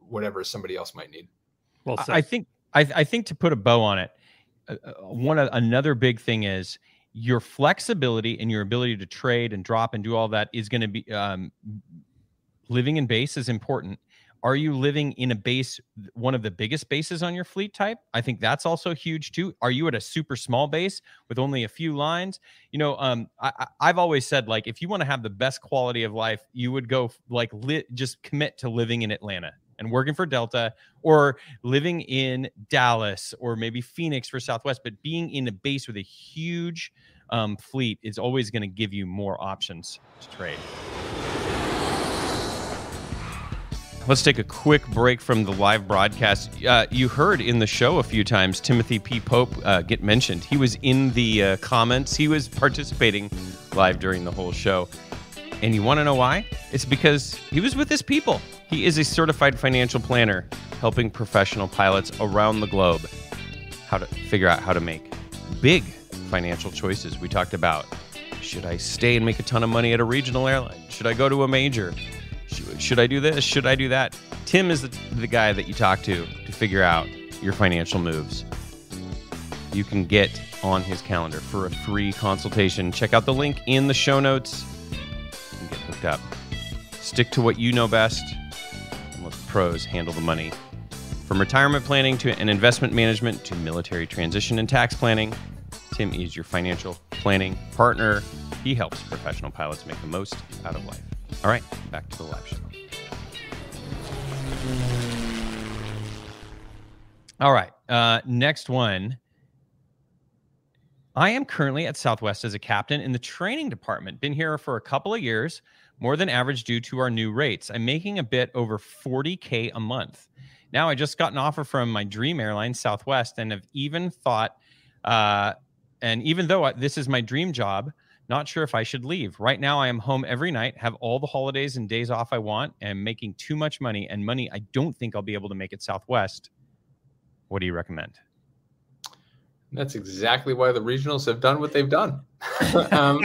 whatever somebody else might need. Well, I- I think I, I think to put a bow on it, one another big thing is your flexibility and your ability to trade and drop and do all that is going to be um, living in base is important. Are you living in a base, one of the biggest bases on your fleet type? I think that's also huge too. Are you at a super small base with only a few lines? You know, um, I, I've always said like if you want to have the best quality of life, you would go like li- just commit to living in Atlanta and working for Delta or living in Dallas or maybe Phoenix for Southwest, but being in a base with a huge um, fleet is always going to give you more options to trade. Let's take a quick break from the live broadcast. Uh, you heard in the show a few times Timothy P. Pope uh, get mentioned. He was in the uh, comments, he was participating live during the whole show. And you want to know why? It's because he was with his people. He is a certified financial planner helping professional pilots around the globe how to figure out how to make big financial choices. We talked about should I stay and make a ton of money at a regional airline? Should I go to a major? Should, I do this? Should I do that? Tim is the guy that you talk to to figure out your financial moves. You can get on his calendar for a free consultation. Check out the link in the show notes and get hooked up. Stick to what you know best and let the pros handle the money. From retirement planning to an investment management to military transition and tax planning, Tim is your financial planning partner. He helps professional pilots make the most out of life. All right, back to the live show. All right, uh, next one. I am currently at SkyWest as a captain in the training department. Been here for a couple of years, more than average due to our new rates. I'm making a bit over 40K a month. Now, I just got an offer from my dream airline, Southwest, and have even thought, uh, and even though this is my dream job, not sure if I should leave. Right now, I am home every night, have all the holidays and days off I want, and making too much money and money I don't think I'll be able to make at Southwest. What do you recommend? That's exactly why the regionals have done what they've done. <laughs> um,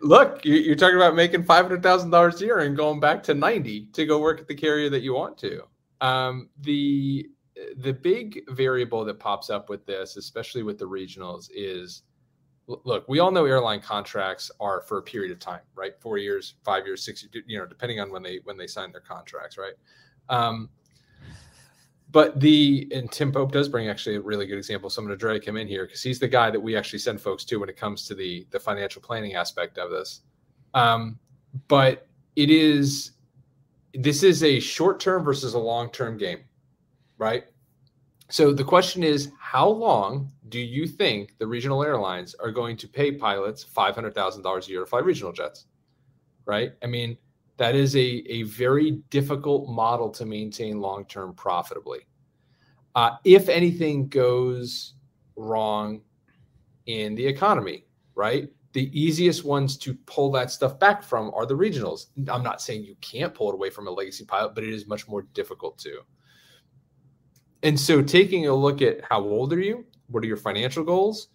look, you, you're talking about making five hundred thousand dollars a year and going back to ninety to go work at the carrier that you want to. Um, the the big variable that pops up with this, especially with the regionals, is look, we all know airline contracts are for a period of time, right? Four years, five years, six, you know, depending on when they when they sign their contracts, right? Um, but the and Tim Pope does bring actually a really good example. So I'm going to drag him in here because he's the guy that we actually send folks to when it comes to the the financial planning aspect of this. Um, but it is this is a short term versus a long term game, right? So the question is, how long do you think the regional airlines are going to pay pilots five hundred thousand dollars a year to fly regional jets? Right? I mean, that is a, a very difficult model to maintain long term profitably. Uh, if anything goes wrong in the economy, right? The easiest ones to pull that stuff back from are the regionals. I'm not saying you can't pull it away from a legacy pilot, but it is much more difficult to. And so, taking a look at how old are you? What are your financial goals?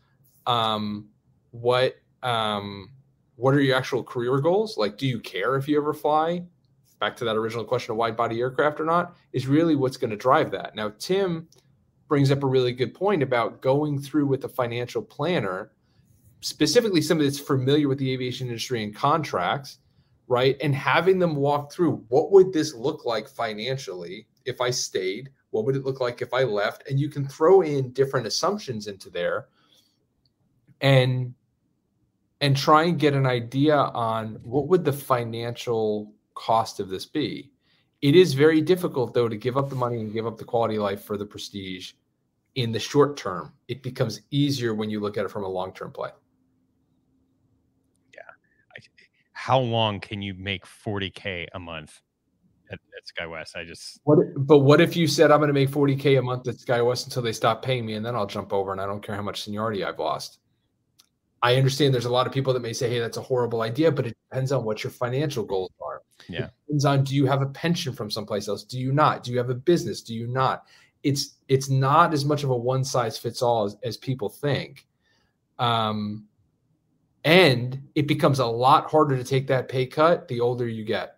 Um, what um, what are your actual career goals? Like, do you care if you ever fly? Back to that original question of wide body aircraft or not, is really what's going to drive that. Now, Tim brings up a really good point about going through with a financial planner, specifically somebody that's familiar with the aviation industry and contracts, right? And having them walk through what would this look like financially if I stayed? What would it look like if I left? And you can throw in different assumptions into there and and try and get an idea on what would the financial cost of this be. It is very difficult though to give up the money and give up the quality of life for the prestige in the short term. It becomes easier when you look at it from a long-term play. Yeah. I, how long can you make 40k a month at, at SkyWest? I just what, but what if you said I'm going to make 40k a month at SkyWest until they stop paying me, and then I'll jump over, and I don't care how much seniority I've lost. I understand there's a lot of people that may say, hey, that's a horrible idea, but it depends on what your financial goals are. Yeah. It depends on do you have a pension from someplace else? Do you not? Do you have a business? Do you not? It's it's not as much of a one size fits all as, as people think. Um and it becomes a lot harder to take that pay cut the older you get.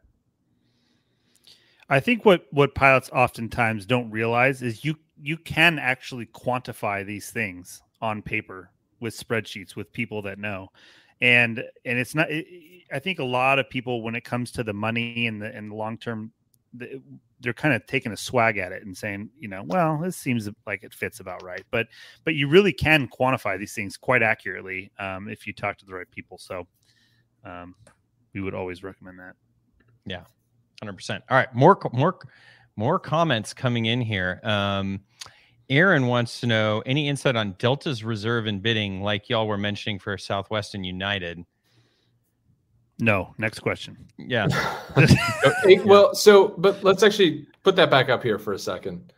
I think what what pilots oftentimes don't realize is you you can actually quantify these things on paper with spreadsheets with people that know. And and it's not it, i think a lot of people when it comes to the money and the and the long term they're kind of taking a swag at it and saying you know well this seems like it fits about right. But but you really can quantify these things quite accurately um, if you talk to the right people. So um, we would always recommend that. Yeah 100% all right more more more comments coming in here. Um, Aaron wants to know any insight on Delta's reserve and bidding, like y'all were mentioning for Southwest and United. No. Next question. Yeah. <laughs> well, so but let's actually put that back up here for a second.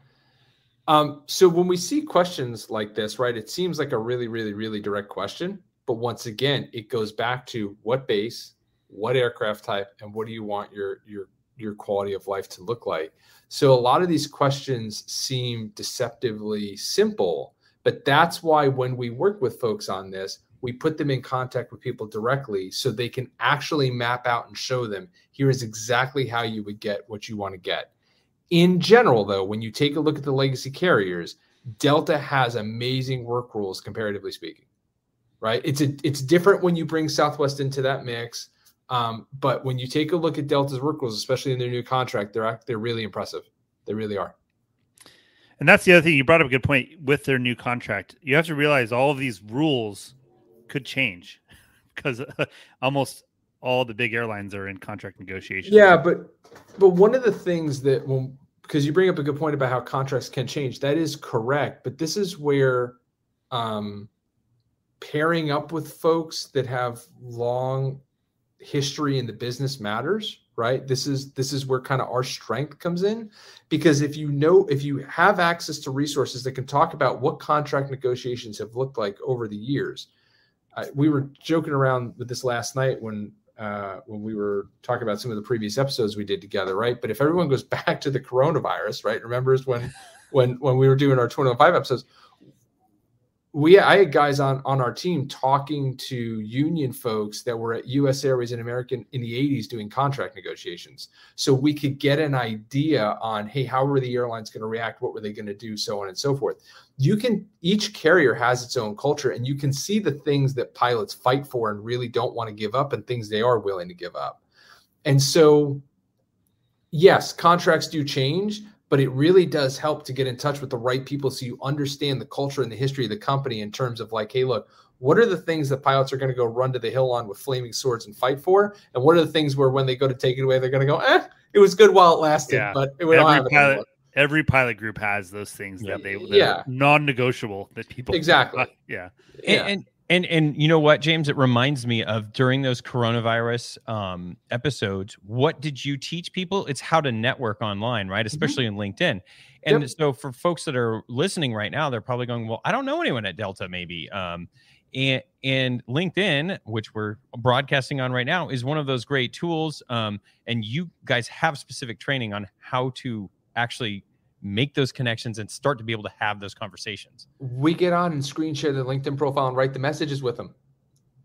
Um, so when we see questions like this, right, it seems like a really, really, really direct question. But once again, it goes back to what base, what aircraft type, and what do you want your your your quality of life to look like. So a lot of these questions seem deceptively simple, but that's why when we work with folks on this, we put them in contact with people directly so they can actually map out and show them here is exactly how you would get what you want to get. In general, though, when you take a look at the legacy carriers, Delta has amazing work rules comparatively speaking. Right? It's a it's different when you bring Southwest into that mix um, but when you take a look at Delta's work rules, especially in their new contract, they're they're really impressive. They really are. And that's the other thing you brought up a good point with their new contract. You have to realize all of these rules could change <laughs> because uh, almost all the big airlines are in contract negotiations. Yeah, but but one of the things that when because you bring up a good point about how contracts can change, that is correct. But this is where um, pairing up with folks that have long history in the business matters right? This is this is where kind of our strength comes in. Because if you know if you have access to resources that can talk about what contract negotiations have looked like over the years uh, we were joking around with this last night when uh, when we were talking about some of the previous episodes we did together right? But if everyone goes <laughs> back to the coronavirus right? Remembers when when when we were doing our 205 episodes we I had guys on on our team talking to union folks that were at U.S. Airways and American in the '80s doing contract negotiations, so we could get an idea on hey, how were the airlines going to react? What were they going to do? So on and so forth. You can each carrier has its own culture, and you can see the things that pilots fight for and really don't want to give up, and things they are willing to give up. And so, yes, contracts do change, but it really does help to get in touch with the right people so you understand the culture and the history of the company in terms of like, hey, look, what are the things that pilots are going to go run to the hill on with flaming swords and fight for? And what are the things where when they go to take it away, they're going to go, eh, it was good while it lasted, Yeah. but it, we don't have every, it pilot, every pilot group has those things that they Yeah. non-negotiable that people Exactly. <laughs> yeah And, and and and you know what, James? It reminds me of during those coronavirus um, episodes. What did you teach people? It's how to network online, right? Especially in LinkedIn. And so for folks that are listening right now, they're probably going, "Well, I don't know anyone at Delta, maybe." Um, and and LinkedIn, which we're broadcasting on right now, is one of those great tools. Um, and you guys have specific training on how to actually make those connections and start to be able to have those conversations. we get on and screen share the LinkedIn profile and write the messages with them,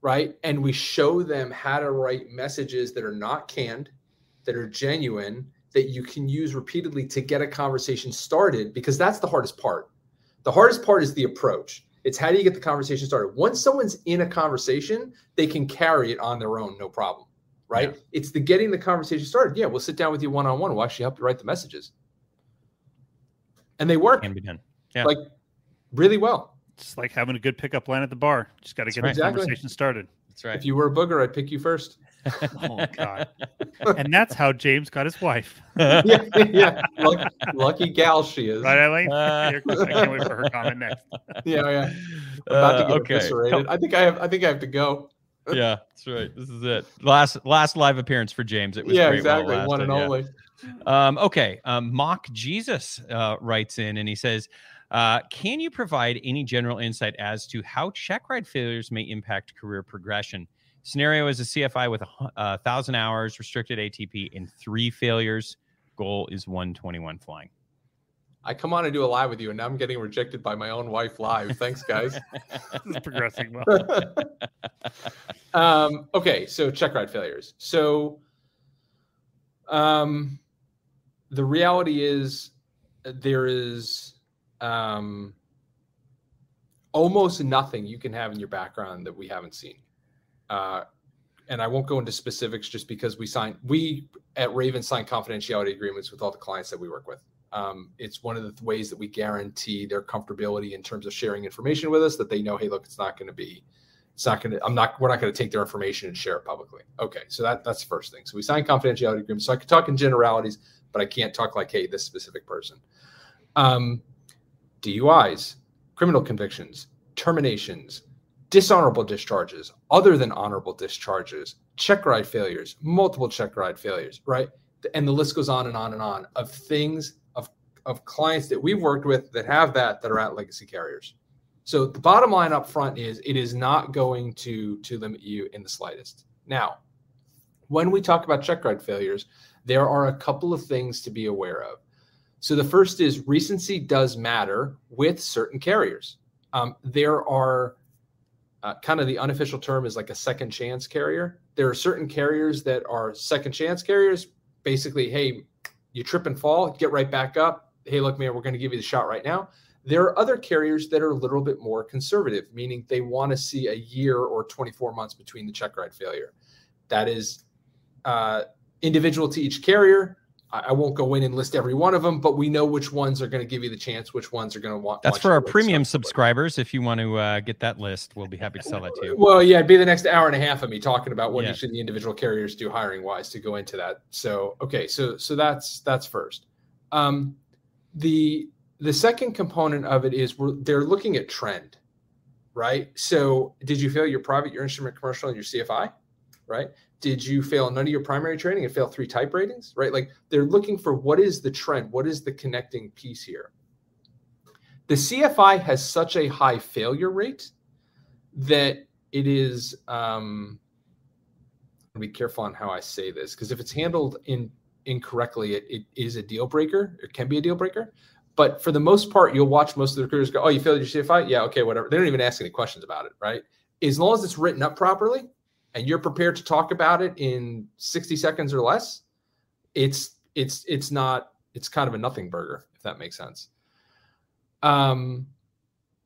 right? And we show them how to write messages that are not canned, that are genuine, that you can use repeatedly to get a conversation started, because that's the hardest part. The hardest part is the approach. It's how do you get the conversation started? Once someone's in a conversation, they can carry it on their own, no problem, right? It's the getting the conversation started. Yeah, we'll sit down with you one on one. We'll actually help you write the messages. And they work. Can be done. Yeah. Like really well. It's like having a good pickup line at the bar. Just got to get right. the Exactly. conversation started. That's right. If you were a booger, I'd pick you first. <laughs> oh God! and that's how James got his wife. <laughs> yeah, yeah. Lucky, lucky gal she is. Right, Eileen? <laughs> Here- I can't wait for her comment next. Yeah, yeah. I'm about to Uh, get okay. eviscerated. I think I have. I think I have to go. yeah, that's right. This is it. Last last live appearance for James. It was Yeah, great exactly. One and lasted, only. Yeah. Um, okay. Um, Mock Jesus uh, writes in and he says, uh, "Can you provide any general insight as to how check ride failures may impact career progression? Scenario is a CFI with a hu- uh, thousand hours, restricted ATP, and three failures. Goal is 121 flying. I come on and do a live with you, and now I'm getting rejected by my own wife live. Thanks, guys. <laughs> This is progressing well. <laughs> um, okay, so check ride failures. So, um, the reality is uh, there is um, almost nothing you can have in your background that we haven't seen. Uh, and I won't go into specifics just because we sign we at Raven sign confidentiality agreements with all the clients that we work with. Um, it's one of the ways that we guarantee their comfortability in terms of sharing information with us that they know, hey, look, it's not going to be, it's not going to, I'm not, we're not going to take their information and share it publicly. Okay, so that that's the first thing. So we sign confidentiality agreements. So I could talk in generalities, but I can't talk like, hey, this specific person. Um, DUIs, criminal convictions, terminations, dishonorable discharges, other than honorable discharges, check ride failures, multiple check ride failures, right? And the list goes on and on and on of things of of clients that we've worked with that have that that are at legacy carriers. So the bottom line up front is it is not going to to limit you in the slightest. Now, when we talk about check ride failures, there are a couple of things to be aware of. So the first is recency does matter with certain carriers. Um, there are uh, kind of the unofficial term is like a second chance carrier. There are certain carriers that are second chance carriers. Basically, hey, you trip and fall, get right back up. Hey, look, man, we're going to give you the shot right now. There are other carriers that are a little bit more conservative, meaning they want to see a year or 24 months between the check ride failure. That is uh, individual to each carrier. I, I won't go in and list every one of them, but we know which ones are going to give you the chance, which ones are going to want. That's for our premium subscribers. If you want to uh, get that list, we'll be happy to sell that to you. Well, yeah, it'd be the next hour and a half of me talking about what Yeah. each of the individual carriers do hiring wise to go into that. So, okay, so so that's that's first. Um, the the second component of it is we're, they're looking at trend, right? So, did you fail your private, your instrument commercial, and your CFI, right? Did you fail none of your primary training and fail three type ratings, right? Like they're looking for what is the trend, what is the connecting piece here. The CFI has such a high failure rate that it is um be careful on how I say this because if it's handled in incorrectly, it, it is a deal breaker. It can be a deal breaker. But for the most part, you'll watch most of the recruiters go, "Oh, you failed your CFI? Yeah, okay, whatever." They don't even ask any questions about it, right? As long as it's written up properly and you're prepared to talk about it in 60 seconds or less, it's it's it's not it's kind of a nothing burger if that makes sense. Um,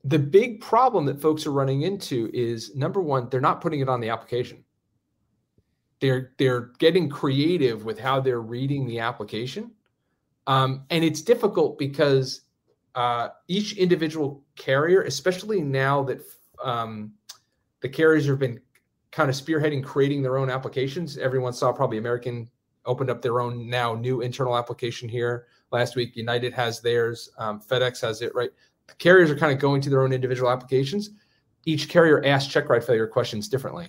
the big problem that folks are running into is number one, they're not putting it on the application. They're they're getting creative with how they're reading the application, um, and it's difficult because uh, each individual carrier, especially now that um, the carriers have been kind of spearheading creating their own applications. Everyone saw probably American opened up their own now new internal application here last week. United has theirs. Um, FedEx has it. Right. The carriers are kind of going to their own individual applications. Each carrier asks check ride failure questions differently.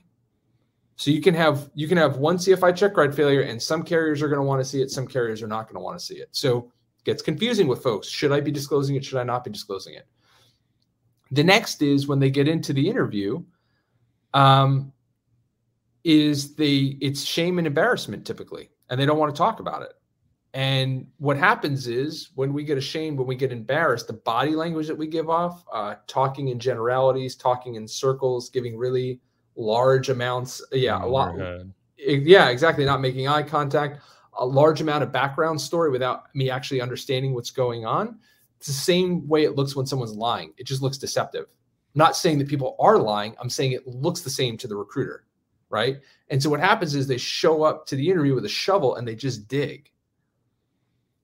So you can have you can have one CFI check ride failure, and some carriers are going to want to see it, some carriers are not going to want to see it. So it gets confusing with folks. Should I be disclosing it? Should I not be disclosing it? The next is when they get into the interview, um, is the it's shame and embarrassment typically, and they don't want to talk about it. And what happens is when we get ashamed, when we get embarrassed, the body language that we give off, uh, talking in generalities, talking in circles, giving really large amounts. Yeah, a lot. Yeah, exactly. Not making eye contact, a large amount of background story without me actually understanding what's going on. It's the same way it looks when someone's lying. It just looks deceptive. I'm not saying that people are lying. I'm saying it looks the same to the recruiter, right? And so what happens is they show up to the interview with a shovel and they just dig.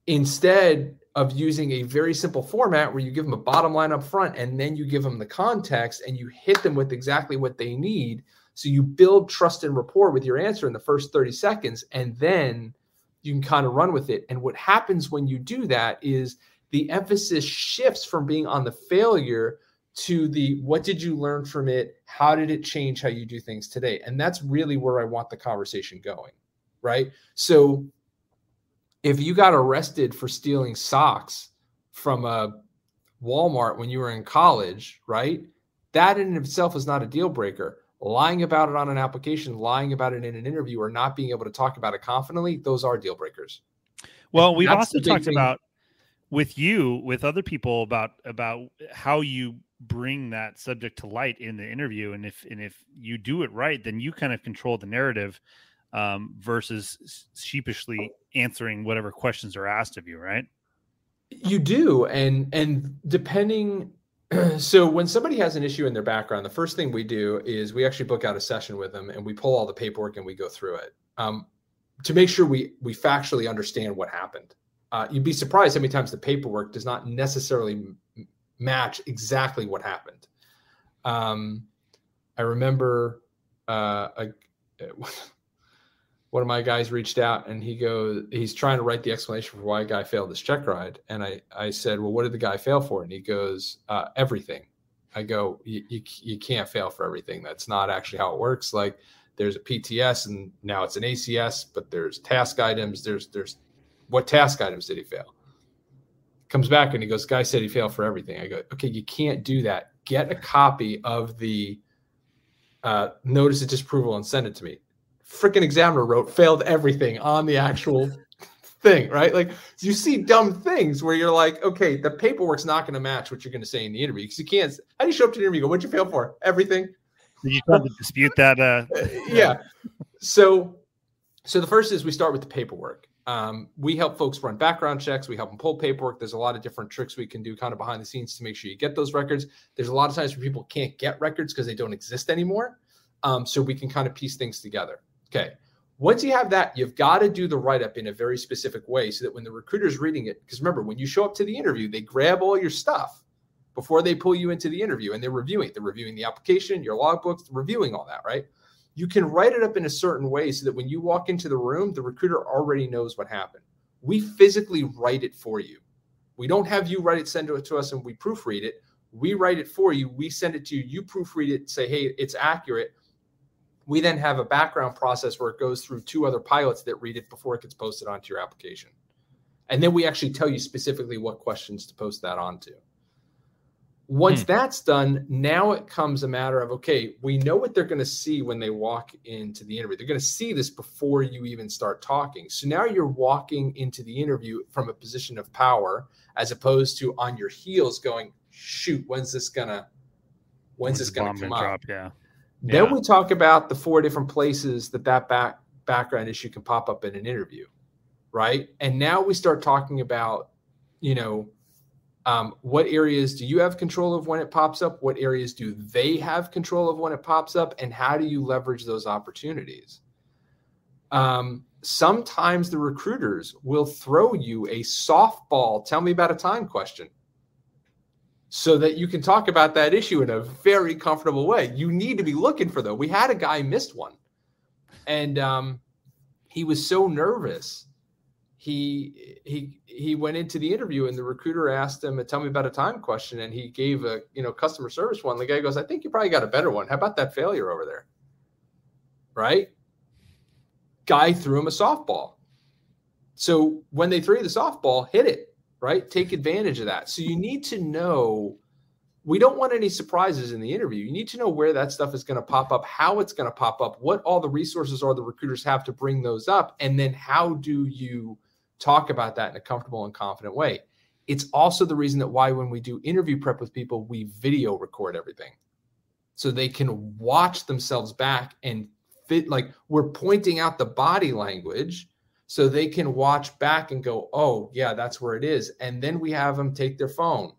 Instead of using a very simple format where you give them a bottom line up front and then you give them the context and you hit them with exactly what they need. So you build trust and rapport with your answer in the first 30 seconds and then you can kind of run with it. And what happens when you do that is the emphasis shifts from being on the failure to the what did you learn from it? How did it change how you do things today? And that's really where I want the conversation going. Right. So if you got arrested for stealing socks from a Walmart when you were in college, right? That in itself is not a deal breaker. Lying about it on an application, lying about it in an interview, or not being able to talk about it confidently, those are deal breakers. Well, we've That's also talked thing. about with you, with other people about about how you bring that subject to light in the interview, and if and if you do it right, then you kind of control the narrative um, versus sheepishly answering whatever questions are asked of you, right? You do, and and depending. <clears throat> So when somebody has an issue in their background, the first thing we do is we actually book out a session with them and we pull all the paperwork and we go through it um, to make sure we we factually understand what happened. Uh, you'd be surprised how many times the paperwork does not necessarily match exactly what happened. Um, I remember uh, a, <laughs> one of my guys reached out and he goes, he's trying to write the explanation for why a guy failed this check ride. And I, I said, well, what did the guy fail for? And he goes, uh, everything. I go, you, you, you can't fail for everything. That's not actually how it works. Like there's a PTS and now it's an ACS, but there's task items. There's, there's what task items did he fail? Comes back and he goes, guy said he failed for everything. I go, okay, you can't do that. Get a copy of the uh, notice of disapproval and send it to me freaking examiner wrote failed everything on the actual <laughs> thing, right? Like you see dumb things where you're like, okay, the paperwork's not going to match what you're going to say in the interview because you can't. How do you show up to the interview? Go, what'd you fail for? Everything. Did you try to dispute that? Uh, <laughs> yeah. So, so the first is we start with the paperwork. Um, we help folks run background checks. We help them pull paperwork. There's a lot of different tricks we can do kind of behind the scenes to make sure you get those records. There's a lot of times where people can't get records because they don't exist anymore. Um, so we can kind of piece things together. Okay. Once you have that, you've got to do the write up in a very specific way so that when the recruiter's reading it, because remember, when you show up to the interview, they grab all your stuff before they pull you into the interview and they're reviewing. They're reviewing the application, your logbooks, reviewing all that, right? You can write it up in a certain way so that when you walk into the room, the recruiter already knows what happened. We physically write it for you. We don't have you write it, send it to us, and we proofread it. We write it for you. We send it to you. You proofread it, say, hey, it's accurate we then have a background process where it goes through two other pilots that read it before it gets posted onto your application. And then we actually tell you specifically what questions to post that onto. Once hmm. that's done, now it comes a matter of okay, we know what they're going to see when they walk into the interview. They're going to see this before you even start talking. So now you're walking into the interview from a position of power as opposed to on your heels going, shoot, when's this gonna when's this gonna come up? drop? Yeah. Then we talk about the four different places that that back background issue can pop up in an interview, right? And now we start talking about, you know, um, what areas do you have control of when it pops up? What areas do they have control of when it pops up? And how do you leverage those opportunities? Um, sometimes the recruiters will throw you a softball, tell me about a time question so that you can talk about that issue in a very comfortable way. You need to be looking for though. We had a guy missed one, and um, he was so nervous. He he he went into the interview, and the recruiter asked him, "Tell me about a time question," and he gave a you know customer service one. The guy goes, "I think you probably got a better one. How about that failure over there?" Right? Guy threw him a softball. So when they threw the softball, hit it right? Take advantage of that. So you need to know we don't want any surprises in the interview. You need to know where that stuff is going to pop up, how it's going to pop up, what all the resources are the recruiters have to bring those up, and then how do you talk about that in a comfortable and confident way. It's also the reason that why when we do interview prep with people, we video record everything. So they can watch themselves back and fit like we're pointing out the body language so they can watch back and go, oh, yeah, that's where it is. And then we have them take their phone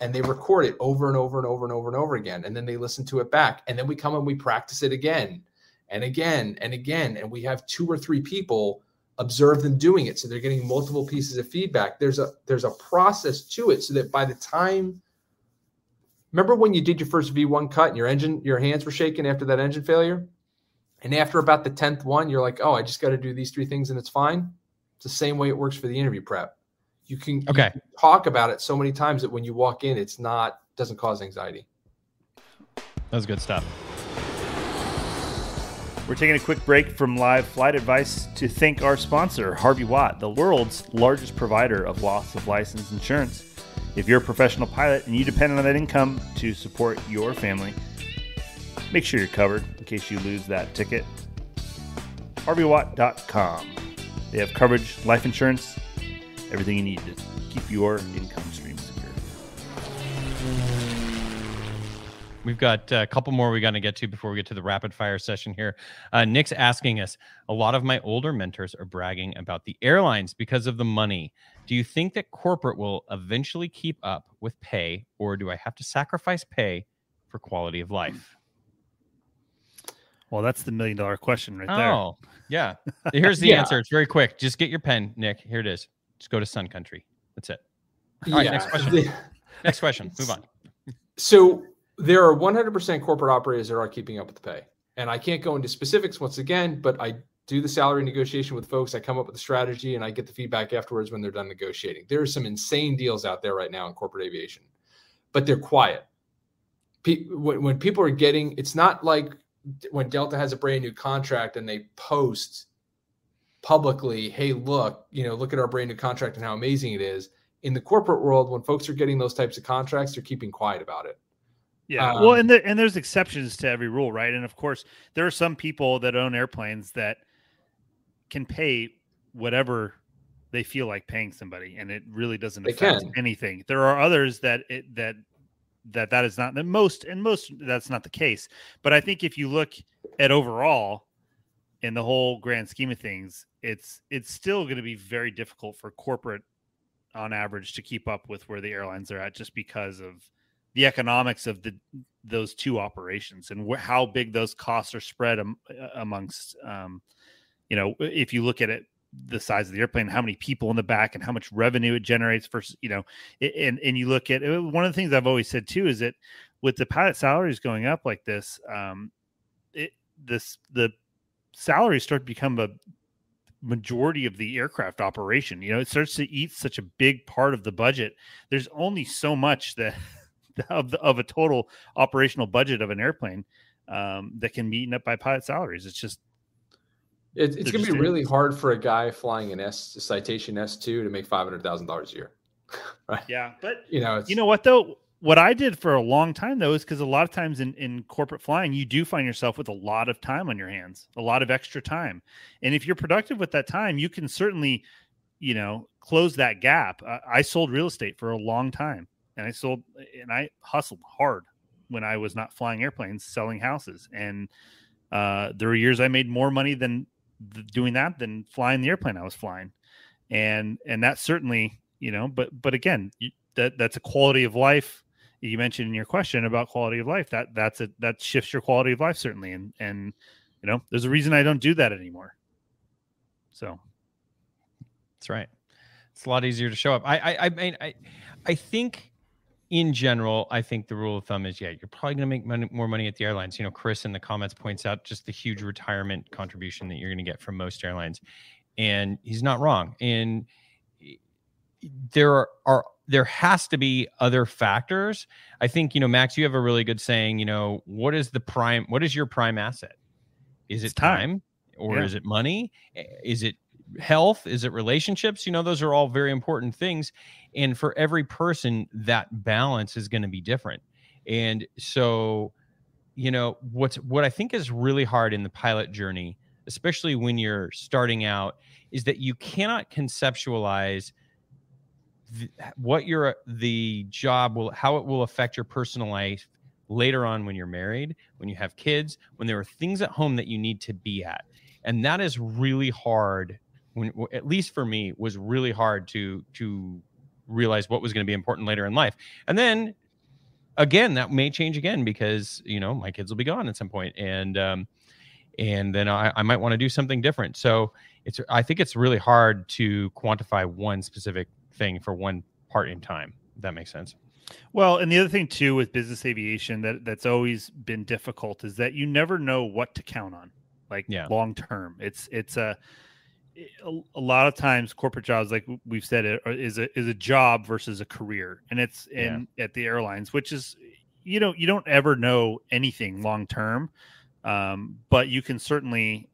and they record it over and over and over and over and over again. And then they listen to it back. And then we come and we practice it again and again and again. And we have two or three people observe them doing it. So they're getting multiple pieces of feedback. There's a there's a process to it so that by the time remember when you did your first V1 cut and your engine, your hands were shaking after that engine failure? And after about the 10th one, you're like, oh, I just got to do these three things and it's fine. It's the same way it works for the interview prep. You can, you Okay. can talk about it so many times that when you walk in, it's not, doesn't cause anxiety. That was good stuff. We're taking a quick break from live flight advice to thank our sponsor, Harvey Watt, the world's largest provider of loss of license insurance. If you're a professional pilot and you depend on that income to support your family, make sure you're covered in case you lose that ticket. HarveyWatt.com. They have coverage, life insurance, everything you need to keep your income stream We've got a couple more we got to get to before we get to the rapid fire session here. Uh, Nick's asking us a lot of my older mentors are bragging about the airlines because of the money. Do you think that corporate will eventually keep up with pay, or do I have to sacrifice pay for quality of life? Well, that's the million dollar question right there. Oh, yeah. <laughs> Here's the Yeah. answer. It's very quick. Just get your pen, Nick. Here it is. Just go to Sun Country. That's it. All right, Yeah. next question. next question. Move on. <laughs> So there are 100% corporate operators that are keeping up with the pay. And I can't go into specifics once again, but I do the salary negotiation with folks. I come up with a strategy and I get the feedback afterwards when they're done negotiating. There are some insane deals out there right now in corporate aviation, but they're quiet. When people are getting, it's not like when Delta has a brand new contract and they post publicly, hey, look, you know, look at our brand new contract and how amazing it is. In the corporate world, when folks are getting those types of contracts, they're keeping quiet about it. Yeah. Um, well, and there, and there's exceptions to every rule, right? And of course, there are some people that own airplanes that can pay whatever they feel like paying somebody, and it really doesn't affect can. anything. There are others that it, that that that is not the most, and most that's not the case. But I think if you look at overall in the whole grand scheme of things, it's it's still going to be very difficult for corporate on average to keep up with where the airlines are at just because of the economics of the those two operations and wh- how big those costs are spread am, amongst um, you know if you look at it the size of the airplane how many people in the back and how much revenue it generates versus you know a- and and you look at uh, one of the things i've always said too is that with the pilot salaries going up like this um it this the salaries start to become a majority of the aircraft operation you know it starts to eat such a big part of the budget. There's only so much that <laughs> <laughs> of, the, of a total operational budget of an airplane um, that can be eaten up by pilot salaries it's just It, it's going to be really hard for a guy flying an S a citation S two to make five hundred thousand dollars a year, <laughs> right? Yeah, but you know, it's, you know what though what I did for a long time though is because a lot of times in, in corporate flying, you do find yourself with a lot of time on your hands, a lot of extra time. And if you're productive with that time, you can certainly, you know, close that gap. I, I sold real estate for a long time and I sold and I hustled hard when I was not flying airplanes, selling houses. And uh, there were years I made more money than th- doing that than flying the airplane I was flying. And, and that certainly, you know, but, but again, you, that that's a quality of life you mentioned in your question about quality of life that that's a that shifts your quality of life certainly and and you know there's a reason i don't do that anymore so that's right it's a lot easier to show up i i i mean i i think in general i think the rule of thumb is yeah you're probably going to make money, more money at the airlines you know chris in the comments points out just the huge retirement contribution that you're going to get from most airlines and he's not wrong and there are, are there has to be other factors. I think, you know, Max, you have a really good saying, you know, what is the prime, what is your prime asset? Is it time, time or yeah. is it money? Is it health? Is it relationships? You know, those are all very important things. And for every person, that balance is going to be different. And so, you know, what's what I think is really hard in the pilot journey, especially when you're starting out, is that you cannot conceptualize – what your the job will how it will affect your personal life later on when you're married when you have kids when there are things at home that you need to be at and that is really hard when at least for me was really hard to to realize what was going to be important later in life and then again that may change again because you know my kids will be gone at some point and um and then I, I might want to do something different so it's i think it's really hard to quantify one specific thing for one part in time. that makes sense. Well, and the other thing too with business aviation that that's always been difficult is that you never know what to count on, like yeah. long term. It's it's a, a a lot of times corporate jobs, like we've said, it is a is a job versus a career, and it's in yeah. at the airlines, which is you know you don't ever know anything long term, um, but you can certainly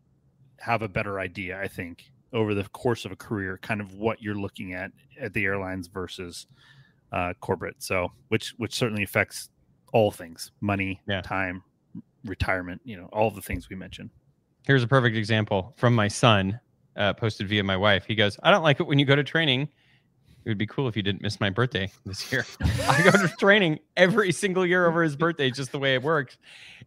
have a better idea, I think, over the course of a career, kind of what you're looking at at the airlines versus uh, corporate. So, which which certainly affects all things: money, yeah. time, retirement. You know, all the things we mentioned. Here's a perfect example from my son, uh, posted via my wife. He goes, "I don't like it when you go to training." It would be cool if you didn't miss my birthday this year. <laughs> I go to training every single year over his birthday, just the way it works.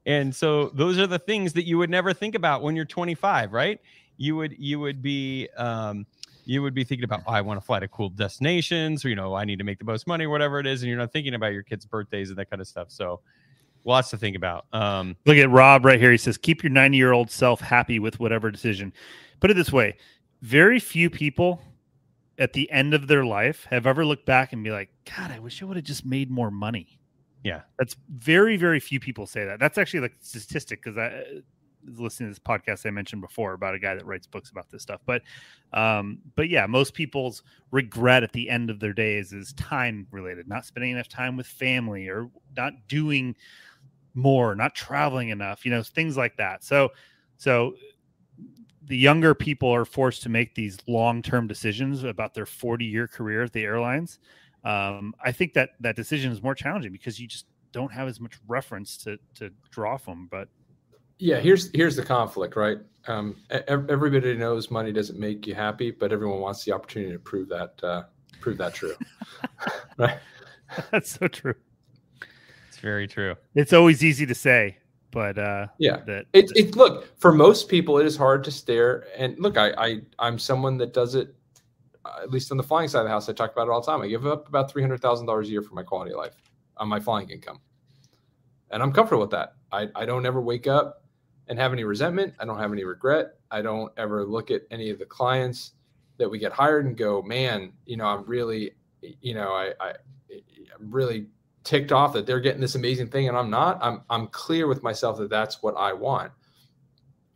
And so those are the things that you would never think about when you're 25, right? you would you would be um, you would be thinking about oh, I want to fly to cool destinations, or you know, I need to make the most money, whatever it is, and you're not thinking about your kids' birthdays and that kind of stuff. So lots to think about. Um, Look at Rob right here. He says, keep your 90 year old self happy with whatever decision. Put it this way very few people at the end of their life have ever looked back and be like, God, I wish I would have just made more money. Yeah. That's very, very few people say that. That's actually like statistic because I was listening to this podcast I mentioned before about a guy that writes books about this stuff. But um, but yeah, most people's regret at the end of their days is time related, not spending enough time with family or not doing more, not traveling enough, you know, things like that. So so the younger people are forced to make these long-term decisions about their 40-year career at the airlines. Um, I think that that decision is more challenging because you just don't have as much reference to to draw from. But yeah, here's here's the conflict, right? Um, everybody knows money doesn't make you happy, but everyone wants the opportunity to prove that uh, prove that true, <laughs> right? <laughs> That's so true. It's very true. It's always easy to say, but uh, yeah, that it, it look for most people it is hard to stare and look. I, I I'm someone that does it. Uh, at least on the flying side of the house, I talk about it all the time. I give up about three hundred thousand dollars a year for my quality of life on my flying income, and I'm comfortable with that. I I don't ever wake up and have any resentment. I don't have any regret. I don't ever look at any of the clients that we get hired and go, man, you know, I'm really, you know, I, I I'm really ticked off that they're getting this amazing thing and I'm not. I'm I'm clear with myself that that's what I want.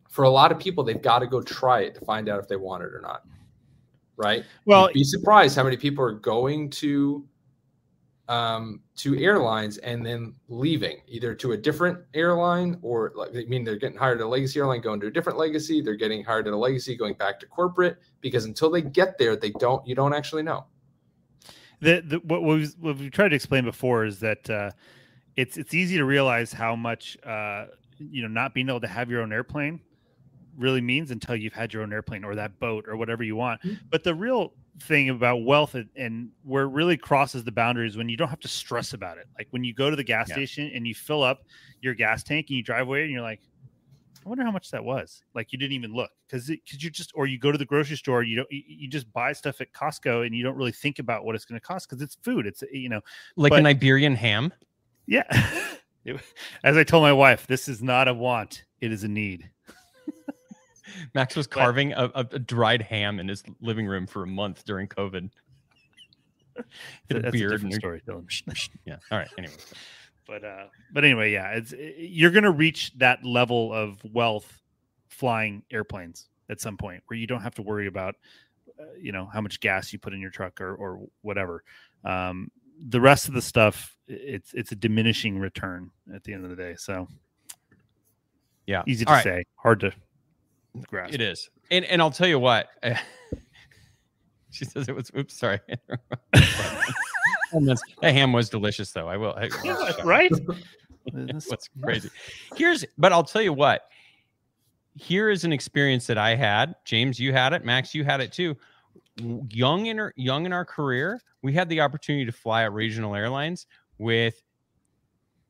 For a lot of people, they've got to go try it to find out if they want it or not. Right? Well, You'd be surprised how many people are going to um, to airlines and then leaving either to a different airline or like I mean they're getting hired at a legacy airline going to a different legacy they're getting hired at a legacy going back to corporate because until they get there they don't you don't actually know the, the what we've what we tried to explain before is that uh, it's it's easy to realize how much uh, you know not being able to have your own airplane really means until you've had your own airplane or that boat or whatever you want. But the real thing about wealth and, and where it really crosses the boundaries when you don't have to stress about it. Like when you go to the gas Yeah. station and you fill up your gas tank and you drive away and you're like, I wonder how much that was. Like you didn't even look because because you just or you go to the grocery store, you don't you, just buy stuff at Costco and you don't really think about what it's going to cost because it's food. It's you know Like but- an Iberian ham. yeah. <laughs> As I told my wife, this is not a want; it is a need. <laughs> Max was carving a, a, a dried ham in his living room for a month during COVID. <laughs> That's a beard different story, Dylan. yeah. All right. Anyway. But uh but anyway yeah it's you're gonna reach that level of wealth flying airplanes at some point where you don't have to worry about uh, you know how much gas you put in your truck or or whatever um the rest of the stuff it's it's a diminishing return at the end of the day so Yeah. easy to right. say hard to grasp It is. And and I'll tell you what. <laughs> she says it was oops, sorry. <laughs> <laughs> And that ham was delicious though. I will I, <laughs> Yeah, right? <laughs> What's <laughs> crazy. Here's but I'll tell you what. Here is an experience that I had. James, you had it. Max, you had it too. Young in our young in our career, we had the opportunity to fly at regional airlines with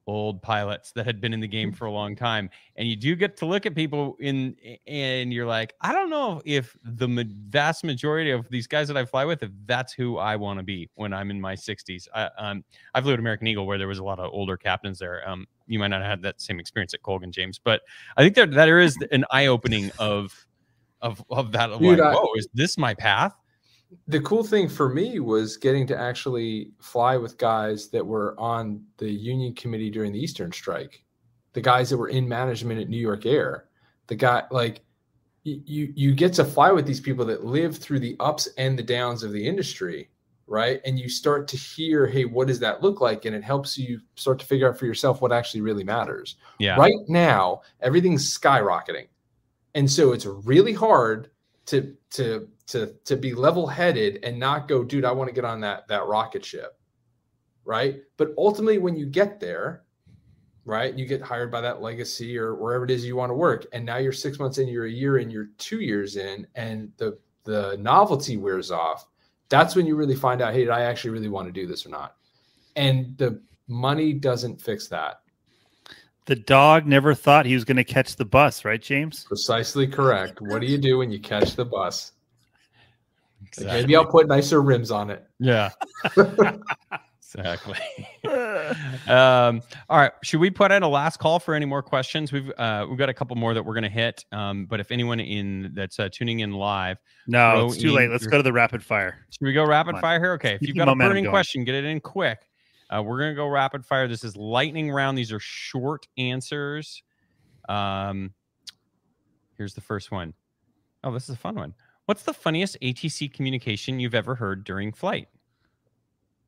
old pilots that had been in the game for a long time. And you do get to look at people in and you're like i don't know if the vast majority of these guys that i fly with if that's who i want to be when i'm in my 60s I, um, i flew at american eagle where there was a lot of older captains there. Um, you might not have had that same experience at colgan james but i think that there is an eye-opening of of of that Dude, like I- whoa is this my path the cool thing for me was getting to actually fly with guys that were on the union committee during the Eastern strike, the guys that were in management at New York Air, the guy like you you get to fly with these people that live through the ups and the downs of the industry, right? And you start to hear, hey, what does that look like? And it helps you start to figure out for yourself what actually really matters. Yeah. Right now, everything's skyrocketing. And so it's really hard to to to to be level-headed and not go, dude, I want to get on that that rocket ship. Right. But ultimately, when you get there, right, you get hired by that legacy or wherever it is you want to work. And now you're six months in, you're a year in, you're two years in, and the the novelty wears off. That's when you really find out, hey, did I actually really want to do this or not? And the money doesn't fix that. the dog never thought he was going to catch the bus right james Precisely correct. What do you do when you catch the bus? Like, Exactly. Maybe I'll put nicer rims on it. Yeah. <laughs> exactly. <laughs> um, all right. Should we put in a last call for any more questions? We've uh, we've got a couple more that we're gonna hit. Um, but if anyone in that's uh, tuning in live, no it's too late let's your- go to the rapid fire Should we go rapid fire here? Okay. If you've got a burning going. question, get it in quick. Uh, we're gonna go rapid fire. This is lightning round. These are short answers. Um, here's the first one. Oh, this is a fun one. What's the funniest ATC communication you've ever heard during flight?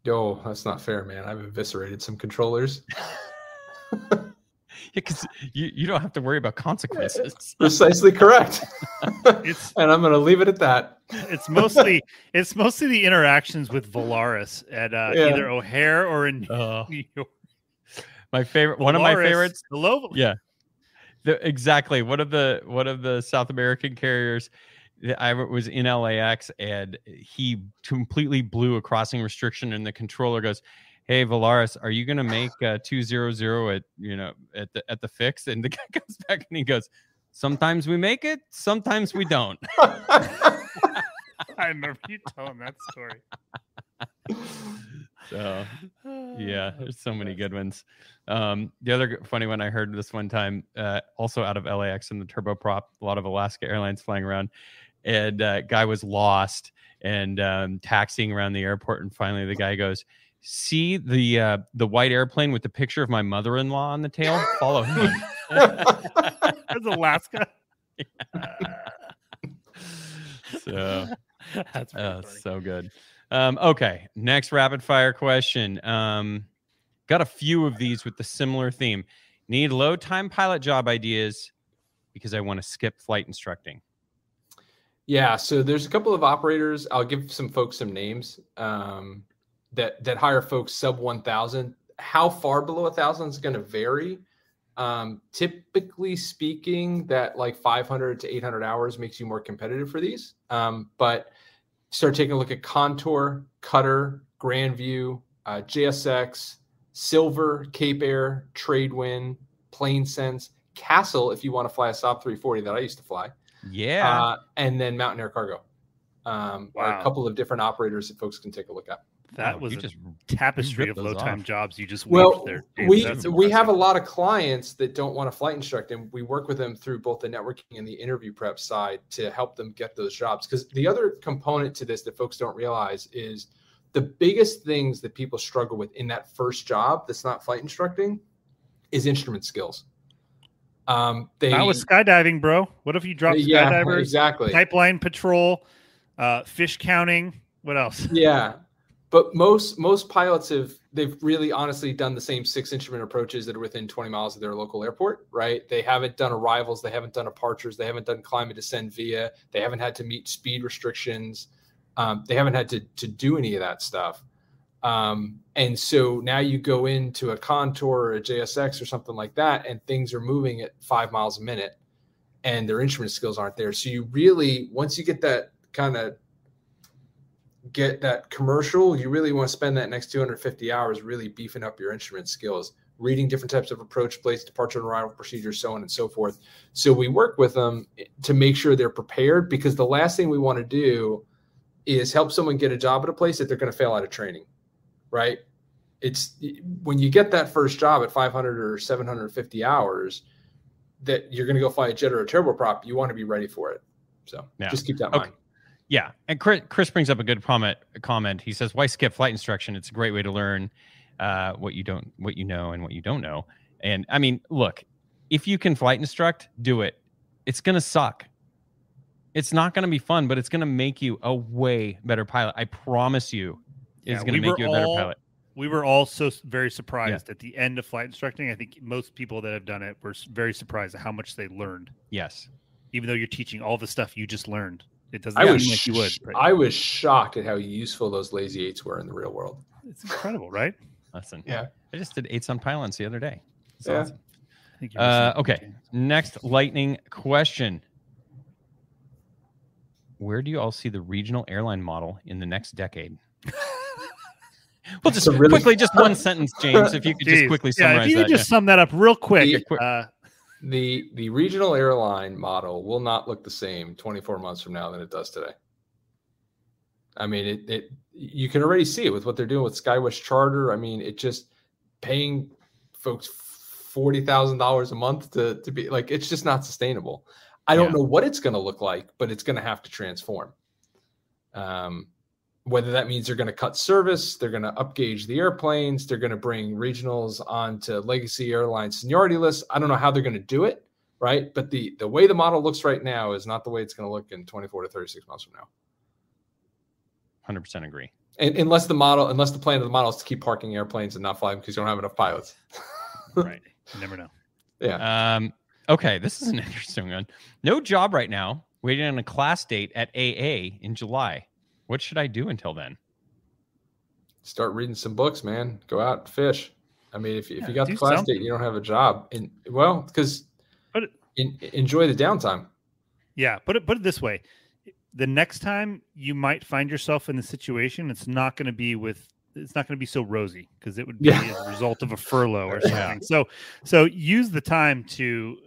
Yo, that's not fair, man. I've eviscerated some controllers. <laughs> Yeah, because you, you don't have to worry about consequences. <laughs> Precisely correct. <laughs> it's and I'm going to leave it at that. it's mostly it's mostly the interactions with Valaris at uh, Yeah. either O'Hare or in Oh. New York. My favorite, one of my Valaris, favorites. Hello, Yeah, the, exactly. One of the one of the South American carriers. I was in LAX and he completely blew a crossing restriction, and the controller goes, "Hey, Valaris, are you going to make uh, two zero zero at you know at the at the fix?" And the <laughs> guy comes back and he goes, "Sometimes we make it, sometimes we don't." <laughs> I remember you telling that story. So yeah, <sighs> there's so many good ones. Um, the other funny one I heard this one time, uh, also out of LAX in the turboprop, a lot of Alaska Airlines flying around, and uh, guy was lost and um, taxiing around the airport, and finally the guy goes, "See the uh, the white airplane with the picture of my mother-in-law on the tail? Follow him." <laughs> <laughs> <laughs> That's Alaska. so That's uh, so good. Um, okay, next rapid fire question. Um, got a few of these with the similar theme. Need low time pilot job ideas because I want to skip flight instructing. Yeah, so there's a couple of operators. I'll give some folks some names. Um, that that hire folks sub 1,000. How far below a thousand is going to vary. Um, typically speaking, that like 500 to 800 hours makes you more competitive for these. Um, but start taking a look at Contour, Cutter, Grandview, uh, JSX, Silver, Cape Air, Tradewind, PlaneSense, Castle. If you want to fly a Saab 340 that I used to fly, Yeah. uh, and then Mountain Air Cargo. Um, are Wow. a couple of different operators that folks can take a look at. That Oh, was a just tapestry of those low time jobs you just Well, there. James. we we have a lot of clients that don't want to flight instruct, and we work with them through both the networking and the interview prep side to help them get those jobs. Because the other component to this that folks don't realize is the biggest things that people struggle with in that first job that's not flight instructing is instrument skills. Um, they Not with skydiving, bro. What if you drop Yeah, skydivers? exactly. Pipeline patrol, uh, fish counting. What else? <laughs> Yeah. But most most pilots have they've really honestly done the same six instrument approaches that are within 20 miles of their local airport, right? They haven't done arrivals, they haven't done departures, they haven't done climb and descend via, they haven't had to meet speed restrictions, um, they haven't had to to do any of that stuff. Um, and so now you go into a contour or a JSX or something like that, and things are moving at five miles a minute, and their instrument skills aren't there. So you really, once you get that kind of get that commercial, you really want to spend that next 250 hours really beefing up your instrument skills, reading different types of approach plates, departure and arrival procedures, so on and so forth. So we work with them to make sure they're prepared because the last thing we want to do is help someone get a job at a place that they're going to fail out of training, right? It's when you get that first job at 500 or 750 hours that you're going to go fly a jet or a turboprop, you want to be ready for it. So Yeah. just keep that in Okay. mind. Yeah, and Chris, Chris brings up a good comment. Comment. He says, "Why skip flight instruction? It's a great way to learn uh, what you don't, what you know, and what you don't know." And I mean, look, if you can flight instruct, do it. It's gonna suck. It's not gonna be fun, but it's gonna make you a way better pilot. I promise you, it's Yeah, gonna we make you a better all- pilot. We were all so very surprised at the end of flight instructing. I think most people that have done it were very surprised at how much they learned. Yes. Even though you're teaching all the stuff you just learned, it doesn't I seem was like you would. sh- but I was shocked at how useful those lazy eights were in the real world. it's incredible, right? <laughs> Listen, Yeah. I just did eights on pylons the other day. It's Yeah. awesome. I think you're Uh, okay. Next lightning question. Where do you all see the regional airline model in the next decade? Well, just really- quickly, just one sentence, James. If you could just Jeez. quickly yeah, if you that. could just sum that up real quick. The- Uh, The the regional airline model will not look the same 24 months from now than it does today. I mean, it, it you can already see it with what they're doing with SkyWest Charter. I mean, it just paying folks forty thousand dollars a month to to be like it's just not sustainable. I don't Yeah. know what it's going to look like, but it's going to have to transform. Um, whether that means they're going to cut service, they're going to upgauge the airplanes, they're going to bring regionals onto legacy airline seniority lists. I don't know how they're going to do it, right? But the the way the model looks right now is not the way it's going to look in 24 to 36 months from now. 100% agree. And, unless the model, unless the plan of the model is to keep parking airplanes and not fly them because you don't have enough pilots. <laughs> right. You never know. Yeah. Um, okay, this is an <laughs> interesting one. No job right now. Waiting on a class date at AA in July. What should I do until then? Start reading some books, man. Go out and fish. I mean, if, if you got the class something. date, you don't have a job. And well, because But in, enjoy the downtime. Yeah, put it put it this way: the next time you might find yourself in the situation, it's not going to be with it's not going to be so rosy because it would be Yeah. as a result of a furlough or <laughs> Yeah. something. So so use the time to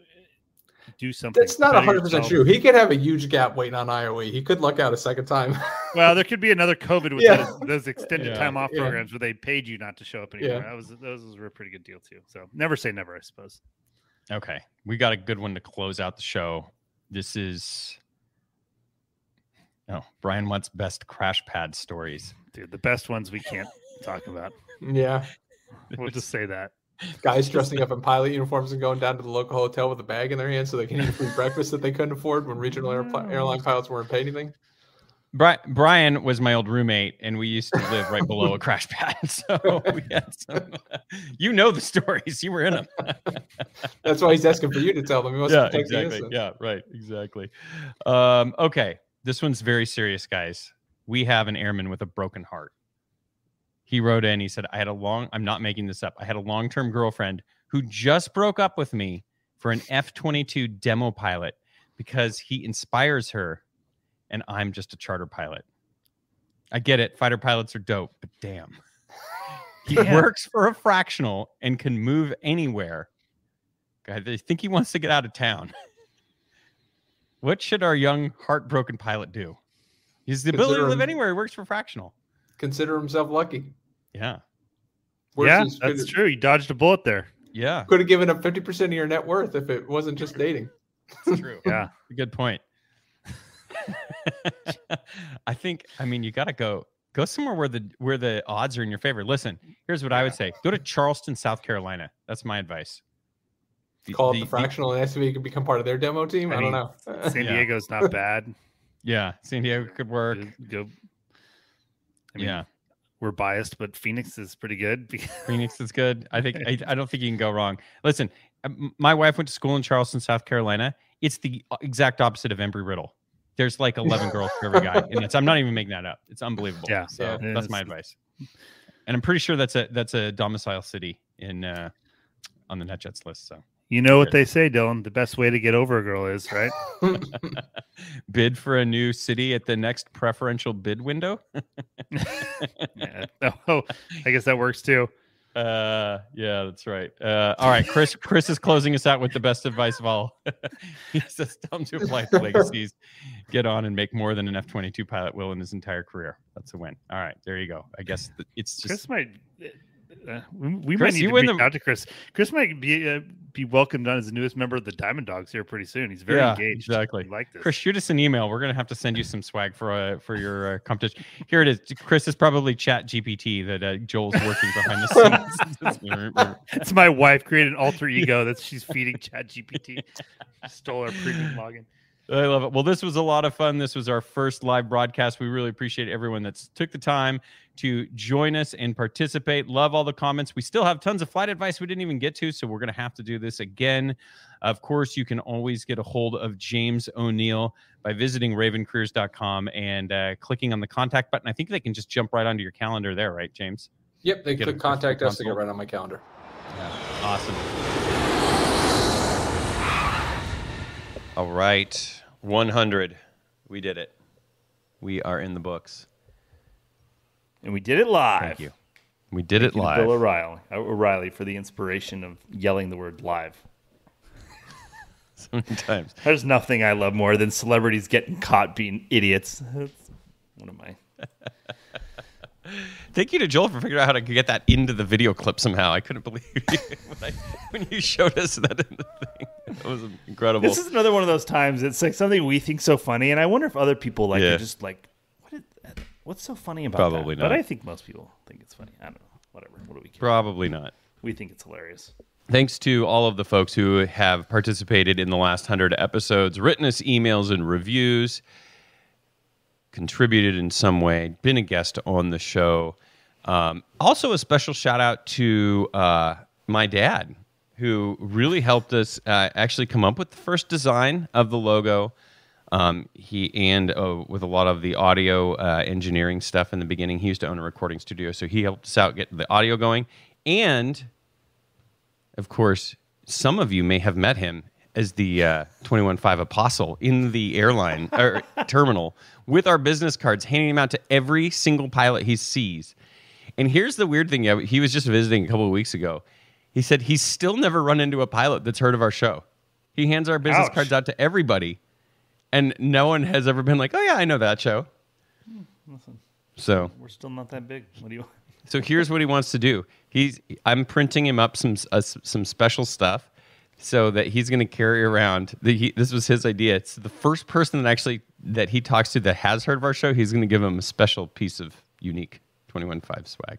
do something. That's not 100% yourself. true. He could have a huge gap waiting on IOE. He could luck out a second time. <laughs> Well, there could be another COVID with <laughs> Yeah. those, those extended Yeah. time off Yeah. programs where they paid you not to show up anymore. Yeah. That was those was a pretty good deal too. So never say never, I suppose. Okay, we got a good one to close out the show. This is oh Brian wants best crash pad stories. Dude, the best ones we can't talk about. yeah. We'll just say that. Guys dressing up in pilot uniforms and going down to the local hotel with a bag in their hand so they can eat free breakfast that they couldn't afford when regional airpl- airline pilots weren't paid anything. Bri- Brian was my old roommate, and we used to live right below a crash pad. <laughs> So we had some. <laughs> You know the stories. You were in them. <laughs> That's why he's asking for you to tell them. He wants yeah, to protect the exactly. Yeah, right. Exactly. Um, okay, this one's very serious, guys. We have an airman with a broken heart. He wrote in, he said, I had a long, I'm not making this up. I had a long term girlfriend who just broke up with me for an F 22 demo pilot because he inspires her and I'm just a charter pilot. I get it. Fighter pilots are dope, but damn. <laughs> He Yeah. works for a fractional and can move anywhere. God, I think he wants to get out of town. <laughs> what should our young heartbroken pilot do? He has the ability to live anywhere. He works for fractional. Consider himself lucky. Yeah. yeah, that's true. You dodged a bullet there. Yeah. Could have given up 50% of your net worth if it wasn't just dating. It's true. <laughs> Yeah. Good point. <laughs> I think I mean you got to go go somewhere where the where the odds are in your favor. Listen, here's what I would say. Go to Charleston, South Carolina. That's my advice. The- Call the- up the the- fractional and ask if he could become part of their demo team. I, I don't know. <laughs> San Diego's not bad. Yeah, San Diego could work. Go. I mean, Yeah. We're biased, but Phoenix is pretty good. <laughs> Phoenix is good. I think I, I don't think you can go wrong. Listen, um, my wife went to school in Charleston, South Carolina. It's the uh, exact opposite of Embry Riddle. There's like 11 girls for every guy, and it's I'm not even making that up. It's unbelievable. Yeah, so yeah, that's is. my advice. And I'm pretty sure that's a that's a domicile city in uh, on the NetJets list. So You know what they say, Dylan. The best way to get over a girl is right. <laughs> <laughs> bid for a new city at the next preferential bid window. <laughs> Yeah. Oh, I guess that works too. Uh, yeah, that's right. Uh, all right, Chris. Chris is closing us out with the best advice of all. he says, "Tell him to apply for legacies, get on, and make more than an F twenty two pilot will in his entire career. That's a win." All right, there you go. I guess it's just Chris might. Uh, we we Chris, might need you to reach the- out to Chris. Chris might be uh, be welcomed on as the newest member of the Diamond Dogs here pretty soon. He's very yeah, engaged. exactly. We like this. Chris, shoot us an email. We're gonna have to send you some swag for uh, for your uh, competition. Here it is. Chris is probably Chat GPT that uh, Joel's working behind the scenes. <laughs> <laughs> it's my wife created an alter ego that she's feeding Chat GPT. Stole our premium login. I love it. Well, this was a lot of fun. This was our first live broadcast. We really appreciate everyone that's took the time to join us and participate. Love all the comments. We still have tons of flight advice we didn't even get to, so we're going to have to do this again. Of course, you can always get a hold of James Onieal by visiting ravencareers.com and uh, clicking on the contact button. I think they can just jump right onto your calendar there, right, James? Yep, they click contact us to get right on my calendar. Awesome. All right. 100. We did it. We are in the books. And we did it live. Thank you. We did Thank it live. Bill O'Reilly, uh, O'Reilly for the inspiration of yelling the word live. <laughs> So many times. There's nothing I love more than celebrities getting caught being idiots. That's one of my. <laughs> Thank you to Joel for figuring out how to get that into the video clip somehow. I couldn't believe <laughs> you when, I, when you showed us that in the thing. That was incredible. This is another one of those times. It's like something we think so funny, and I wonder if other people like Yeah. are just like, what is, what's so funny about Probably that? not. But I think most people think it's funny. I don't know. Whatever. What do we care? Probably not. We think it's hilarious. Thanks to all of the folks who have participated in the last 100 episodes, written us emails and reviews, contributed in some way, been a guest on the show. Um, also, a special shout out to uh, my dad, who really helped us uh, actually come up with the first design of the logo. Um, he and uh, with a lot of the audio uh, engineering stuff in the beginning, he used to own a recording studio, so he helped us out get the audio going. And of course, some of you may have met him as the uh, 215 apostle in the airline or <laughs> terminal with our business cards, handing them out to every single pilot he sees. And here's the weird thing: he was just visiting a couple of weeks ago. He said he's still never run into a pilot that's heard of our show. He hands our business Ouch. cards out to everybody, and no one has ever been like, "Oh yeah, I know that show." Listen, So we're still not that big. What do you? so here's what he wants to do. He's I'm printing him up some uh, some special stuff so that he's going to carry around. The, he, this was his idea. It's the first person that actually that he talks to that has heard of our show. He's going to give him a special piece of unique 215 swag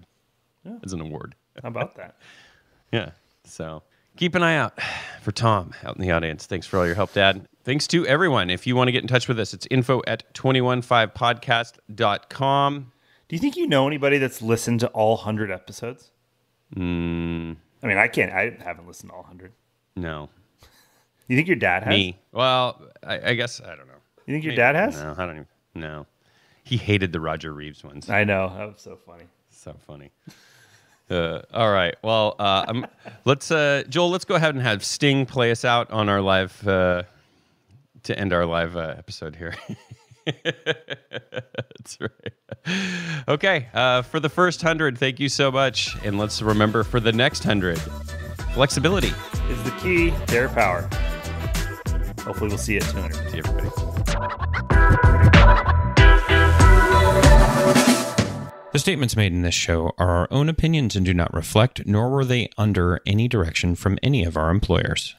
Yeah. as an award. How about that? <laughs> Yeah. So keep an eye out for Tom out in the audience. Thanks for all your help, Dad. Thanks to everyone. If you want to get in touch with us, it's info at 215podcast.com. Do you think you know anybody that's listened to all hundred episodes? Mm, I mean, I can't. I haven't listened to all hundred. No. You think your dad has? Me. Well, I, I guess I don't know. You think your Maybe. dad has? No, I don't even. No. He hated the Roger Reeves ones. I know. That was so funny. so funny. Uh, all right. Well, uh, I'm, let's uh, Joel. Let's go ahead and have Sting play us out on our live uh, to end our live uh, episode here. <laughs> That's right. Okay. Uh, for the first hundred, thank you so much, and let's remember for the next hundred, flexibility is the key to air power. Hopefully, we'll see at 200. See everybody. The statements made in this show are our own opinions and do not reflect, nor were they under any direction from any of our employers.